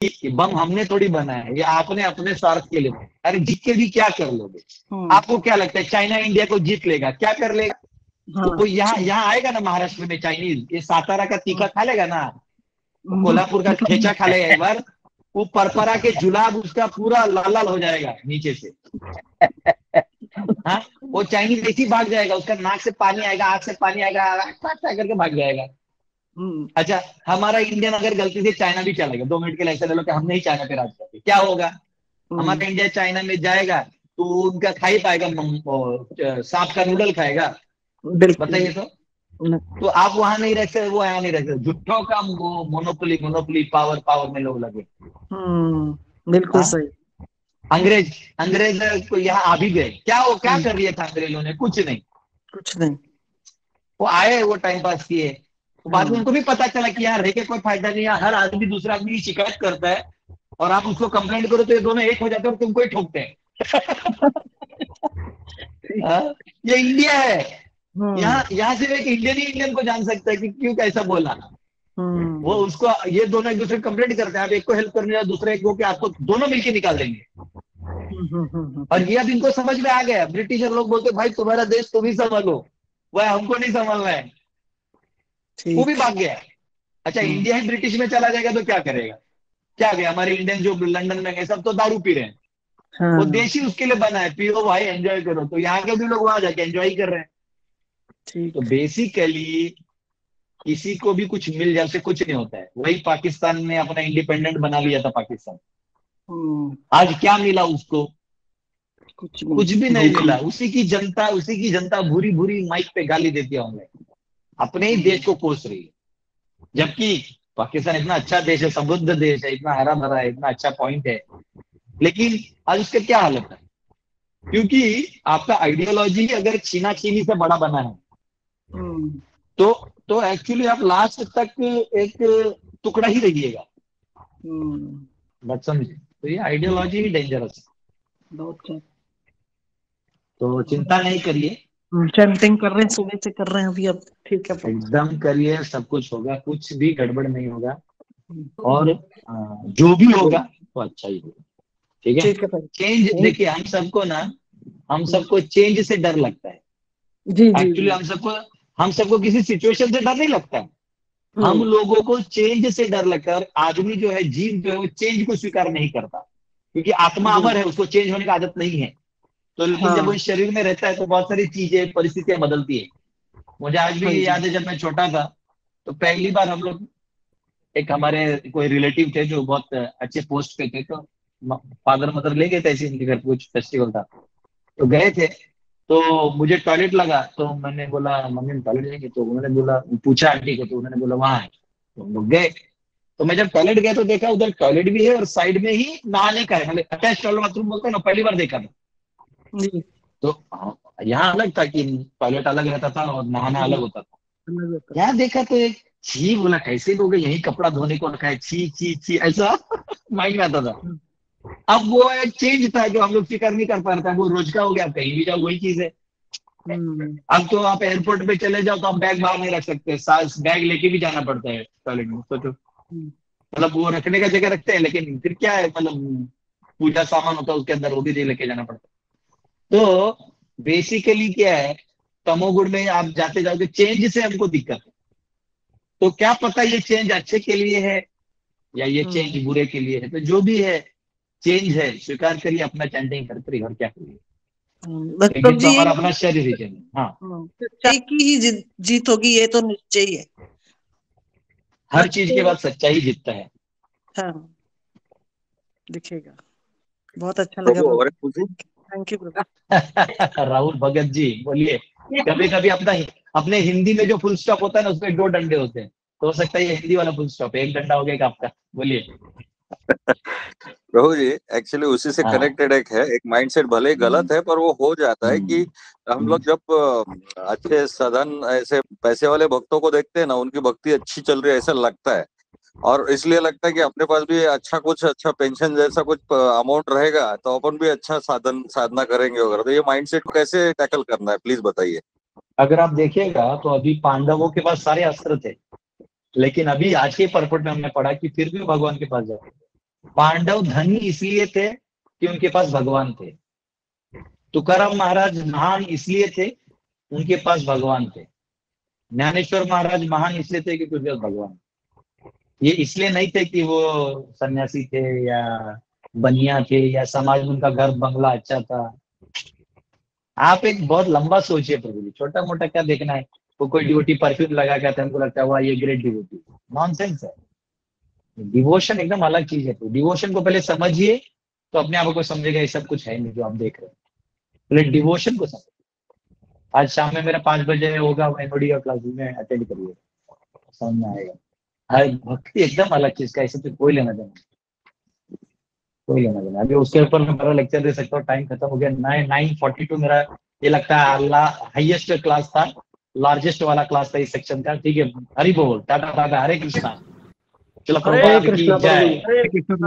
Speaker 2: कि बम हमने थोड़ी बनाया है ये आपने अपने स्वार्थ के लिए। अरे जीत के भी क्या कर लोगे?
Speaker 7: हम्म,
Speaker 2: आपको क्या लगता है चाइना इंडिया को जीत लेगा क्या कर लेगा?
Speaker 7: हाँ,
Speaker 2: तो यहाँ यहाँ आएगा ना महाराष्ट्र में चाइनीज़ ये सातारा का तीखा खा लेगा ना?
Speaker 7: हम्म,
Speaker 2: कोल्हापुर का ठेचा खा लेगा एक बार वो परपरा के जुलाब उसका पूरा लाल लाल हो जाएगा नीचे से। हाँ? वो चाइनीज़ ऐसी भाग जाएगा उसका नाक से पानी आएगा आँख से पानी आएगा आग करके भाग जाएगा।
Speaker 7: हम्म,
Speaker 2: अच्छा हमारा इंडियन अगर गलती से चाइना भी चलेगा दो मिनट के लिए ऐसा ले लो कि हमने ही चाइना पे राज कर दिया। क्या होगा?
Speaker 7: हम्म,
Speaker 2: हमारा इंडिया चाइना में जाएगा तो उनका खा ही पाएगा सांप का नूडल खाएगा। बताइए तो। तो आप वहाँ नहीं रह सकते वो यहाँ नहीं रह सकते। झुट्ठों का मोनोपोली मोनोपोली पावर पावर में लोग लगे।
Speaker 7: हम्म, बिल्कुल
Speaker 2: हाँ?
Speaker 7: सही।
Speaker 2: अंग्रेज़ अंग्रेज़ को यहाँ आ भी गए। क्या वो क्या कर लिया था अंग्रेज़ों ने? कुछ नहीं।
Speaker 7: कुछ नहीं।
Speaker 2: वो आए वो टाइम पास किए। तो बाद में
Speaker 7: हम्म।
Speaker 2: उनको भी पता चला कि यहाँ रह के कोई फ़ायदा नहीं है हर आदमी दूसरा आदमी की शिकायत करता है और आप उसको कंप्लेंट करो तो ये दोनों एक हो जाते हैं और तुमको ही ठोकते हैं। हाँ? ये इंडिया है।
Speaker 7: हम्म,
Speaker 2: यहाँ यहाँ सिर्फ़ एक इंडियन ही इंडियन को जान सकता है कि क्यों कैसा बोला।
Speaker 7: हम्म,
Speaker 2: वो उसको ये दोनों एक दूसरे कंप्लेंट करते हैं। आप एक को हेल्प करने दूसरे एक को कि आपको दोनों मिलके निकाल देंगे।
Speaker 7: हम्म, हम्म, हम्म,
Speaker 2: और ये अब इनको समझ में आ गया ब्रिटिशर लोग बोलते भाई तुम्हारा देश तुम ही संभालो। वह हमको नहीं संभालना है। वो भी भाग गया। अच्छा
Speaker 7: हम्म।
Speaker 2: इंडिया ही ब्रिटिश में चला जाएगा तो क्या करेगा? क्या गया? हमारे इंडियन जो लंदन में गए सब तो दारू पी रहे हैं।
Speaker 7: हाँ।
Speaker 2: वो देश ही उसके लिए बना है। पियो भाई एंजॉय करो। तो यहाँ के भी लोग वहाँ जाके एंजॉय कर रहे हैं।
Speaker 7: ठीक।
Speaker 2: तो बेसिकली किसी को भी कुछ मिल जाए कुछ नहीं होता है। वही पाकिस्तान ने अपना इंडिपेंडेंट बना लिया था पाकिस्तान।
Speaker 7: हम्म,
Speaker 2: आज क्या मिला उसको?
Speaker 7: कुछ
Speaker 2: कुछ भी नहीं। मिला। उसी की जनता उसी की जनता भूरी भूरी माइक पे गाली देती है ऑनलाइन अपने ही देश को कोस रही है। जबकि पाकिस्तान इतना अच्छा देश है समृद्ध देश है इतना हरा भरा है इतना अच्छा पॉइंट है। लेकिन आज उसका क्या हालत है? क्योंकि आपका आइडियोलॉजी अगर छीना छीनी से बड़ा बना है
Speaker 7: हम्म,
Speaker 2: तो तो एक्चुअली आप लास्ट तक एक टुकड़ा ही रहिएगा।
Speaker 7: हम्म,
Speaker 2: बात समझे तो ये आइडियोलॉजी ही डेंजरस है तो चिंता नहीं करिए।
Speaker 7: चैंटिंग कर रहे हैं सुबह से कर रहे हैं अभी अब ठीक है।
Speaker 2: एकदम करिए सब कुछ होगा कुछ भी गड़बड़ नहीं होगा। और जो भी होगा वो अच्छा ही होगा। ठीक है? चेंज देखिए हम सबको ना हम सबको चेंज से डर लगता है। एक्चुअली हम सबको हम सबको किसी सिचुएशन से डर नहीं लगता। है हम लोगों को चेंज से डर लगता है और आदमी जो है जीव जो है वो चेंज को स्वीकार नहीं करता। क्योंकि आत्मा अमर है उसको चेंज होने की आदत नहीं है। तो लेकिन
Speaker 7: हाँ।
Speaker 2: जब वो शरीर में रहता है तो बहुत सारी चीज़ें परिस्थितियाँ बदलती है। मुझे आज
Speaker 7: हाँ
Speaker 2: भी याद है जब मैं छोटा था तो पहली बार हम लोग एक हमारे कोई रिलेटिव थे जो बहुत अच्छे पोस्ट पे थे तो फादर मदर ले गए थे ऐसे उनके घर कुछ फेस्टिवल था। तो गए थे तो मुझे टॉयलेट लगा तो मैंने बोला मम्मी टॉयलेट जाएँगे। तो उन्होंने बोला पूछा आंटी को तो उन्होंने बोला वहाँ है। तो हम लोग गए। तो मैं जब टॉयलेट गया तो देखा उधर टॉयलेट भी है और साइड में ही नहाने का है। अटैच टॉयलेट बाथरूम बोलते हैं ना पहली बार देखा था तो यहाँ अलग था कि टॉयलेट अलग रहता था और नहाना अलग होता था। यहाँ देखा तो एक छी बोला कैसे लोग यही कपड़ा धोने को रखा है। छी छी छी ऐसा माइंड में आता था। अब वो एक चेंज था जो हम लोग स्वीकार नहीं कर पा रहे थे। वो रोज का हो गया कहीं भी जाओ वही चीज़ है।
Speaker 7: हम्म,
Speaker 2: अब तो आप एयरपोर्ट पे चले जाओ तो आप बैग बाहर नहीं रख सकते। सास बैग लेके भी जाना पड़ता है टॉयलेट में सोचो।
Speaker 7: हम्म।
Speaker 2: मतलब वो रखने का जगह रखते हैं लेकिन फिर क्या है मतलब पूजा सामान होता है उसके अंदर वो भी लेके जाना पड़ता। है तो बेसिकली क्या है तमोगुण में आप जाते जाओगे चेंज से हमको दिक्कत है। तो क्या पता ये चेंज अच्छे के लिए है या ये चेंज
Speaker 7: हम्म।
Speaker 2: बुरे के लिए है। तो जो भी है चेंज है स्वीकार करिए अपना चैंटिंग करते रहिए और क्या करिए?
Speaker 7: प्रभु
Speaker 2: तो हमारा अपना शरीर ही चेंज हाँ।
Speaker 7: सच्चाई की ही जीत होगी ये तो निश्चय है
Speaker 2: हर चीज़ के बाद सच्चाई जीतता है।
Speaker 7: हाँ दिखेगा। बहुत अच्छा लगा थैंक यू
Speaker 2: राहुल भगत जी बोलिए कभी कभी अपना अपने हिंदी में जो फुल स्टॉप होता है ना उसमें दो डंडे होते हैं। तो हो सकता है ये हिंदी वाला फुल स्टॉप एक डंडा हो गया आपका। बोलिए।
Speaker 8: प्रभु जी एक्चुअली उसी से
Speaker 2: हाँ।
Speaker 8: कनेक्टेड एक है एक माइंडसेट भले ही गलत है पर वो हो जाता है कि हम लोग जब अच्छे सदन ऐसे पैसे वाले भक्तों को देखते हैं ना उनकी भक्ति अच्छी चल रही है ऐसा लगता है। और इसलिए लगता है कि अपने पास भी अच्छा कुछ अच्छा पेंशन जैसा कुछ अमाउंट रहेगा तो अपन भी अच्छा साधन साधना करेंगे वगैरह। तो ये माइंडसेट को कैसे टैकल करना है प्लीज़ बताइए।
Speaker 2: अगर आप देखिएगा तो अभी पांडवों के पास सारे अस्त्र थे लेकिन अभी आज के परपट में हमने पढ़ा कि फिर भी भगवान के पास जाते पांडव धनी इसलिए थे कि उनके पास भगवान थे। तुकाराम महाराज महान इसलिए थे, उनके पास भगवान थे। ज्ञानेश्वर महाराज महान इसलिए थे क्योंकि उनके पास भगवान। ये इसलिए नहीं थे कि वो सन्यासी थे या बनिया थे या समाज में उनका घर, बंगला अच्छा था। आप एक बहुत लंबा सोचिए प्रभु जी छोटा मोटा क्या देखना है? वो कोई डिवोटी परफ्यूम लगा के हमको लगता है, वाह, ये ग्रेट डिवोटी नॉनसेंस है। डिवोशन एकदम अलग चीज़ है तो डिवोशन को पहले समझिए तो अपने आप को समझेगा ये सब कुछ है नहीं जो आप देख रहे हैं। पहले डिवोशन को समझ आज शाम में मेरा पाँच बजे होगा एनओडी का क्लास में अटेंड करिए। समझ में आएगा। हर भक्ति एकदम अलग चीज़ का, इससे तो कोई लेना देना कोई लेना देना अभी उसके ऊपर मैं बड़ा लेक्चर दे सकता हूँ टाइम खत्म हो गया। नाइन नाइन फोर्टी टू मेरा ये लगता है अल्लाह हाइएस्ट क्लास था लार्जेस्ट वाला क्लास था इस सेक्शन का। ठीक है, हरी बोल, टाटा टाटा हरे कृष्णा। चलो
Speaker 3: हरे कृष्ण
Speaker 5: हरे कृष्ण।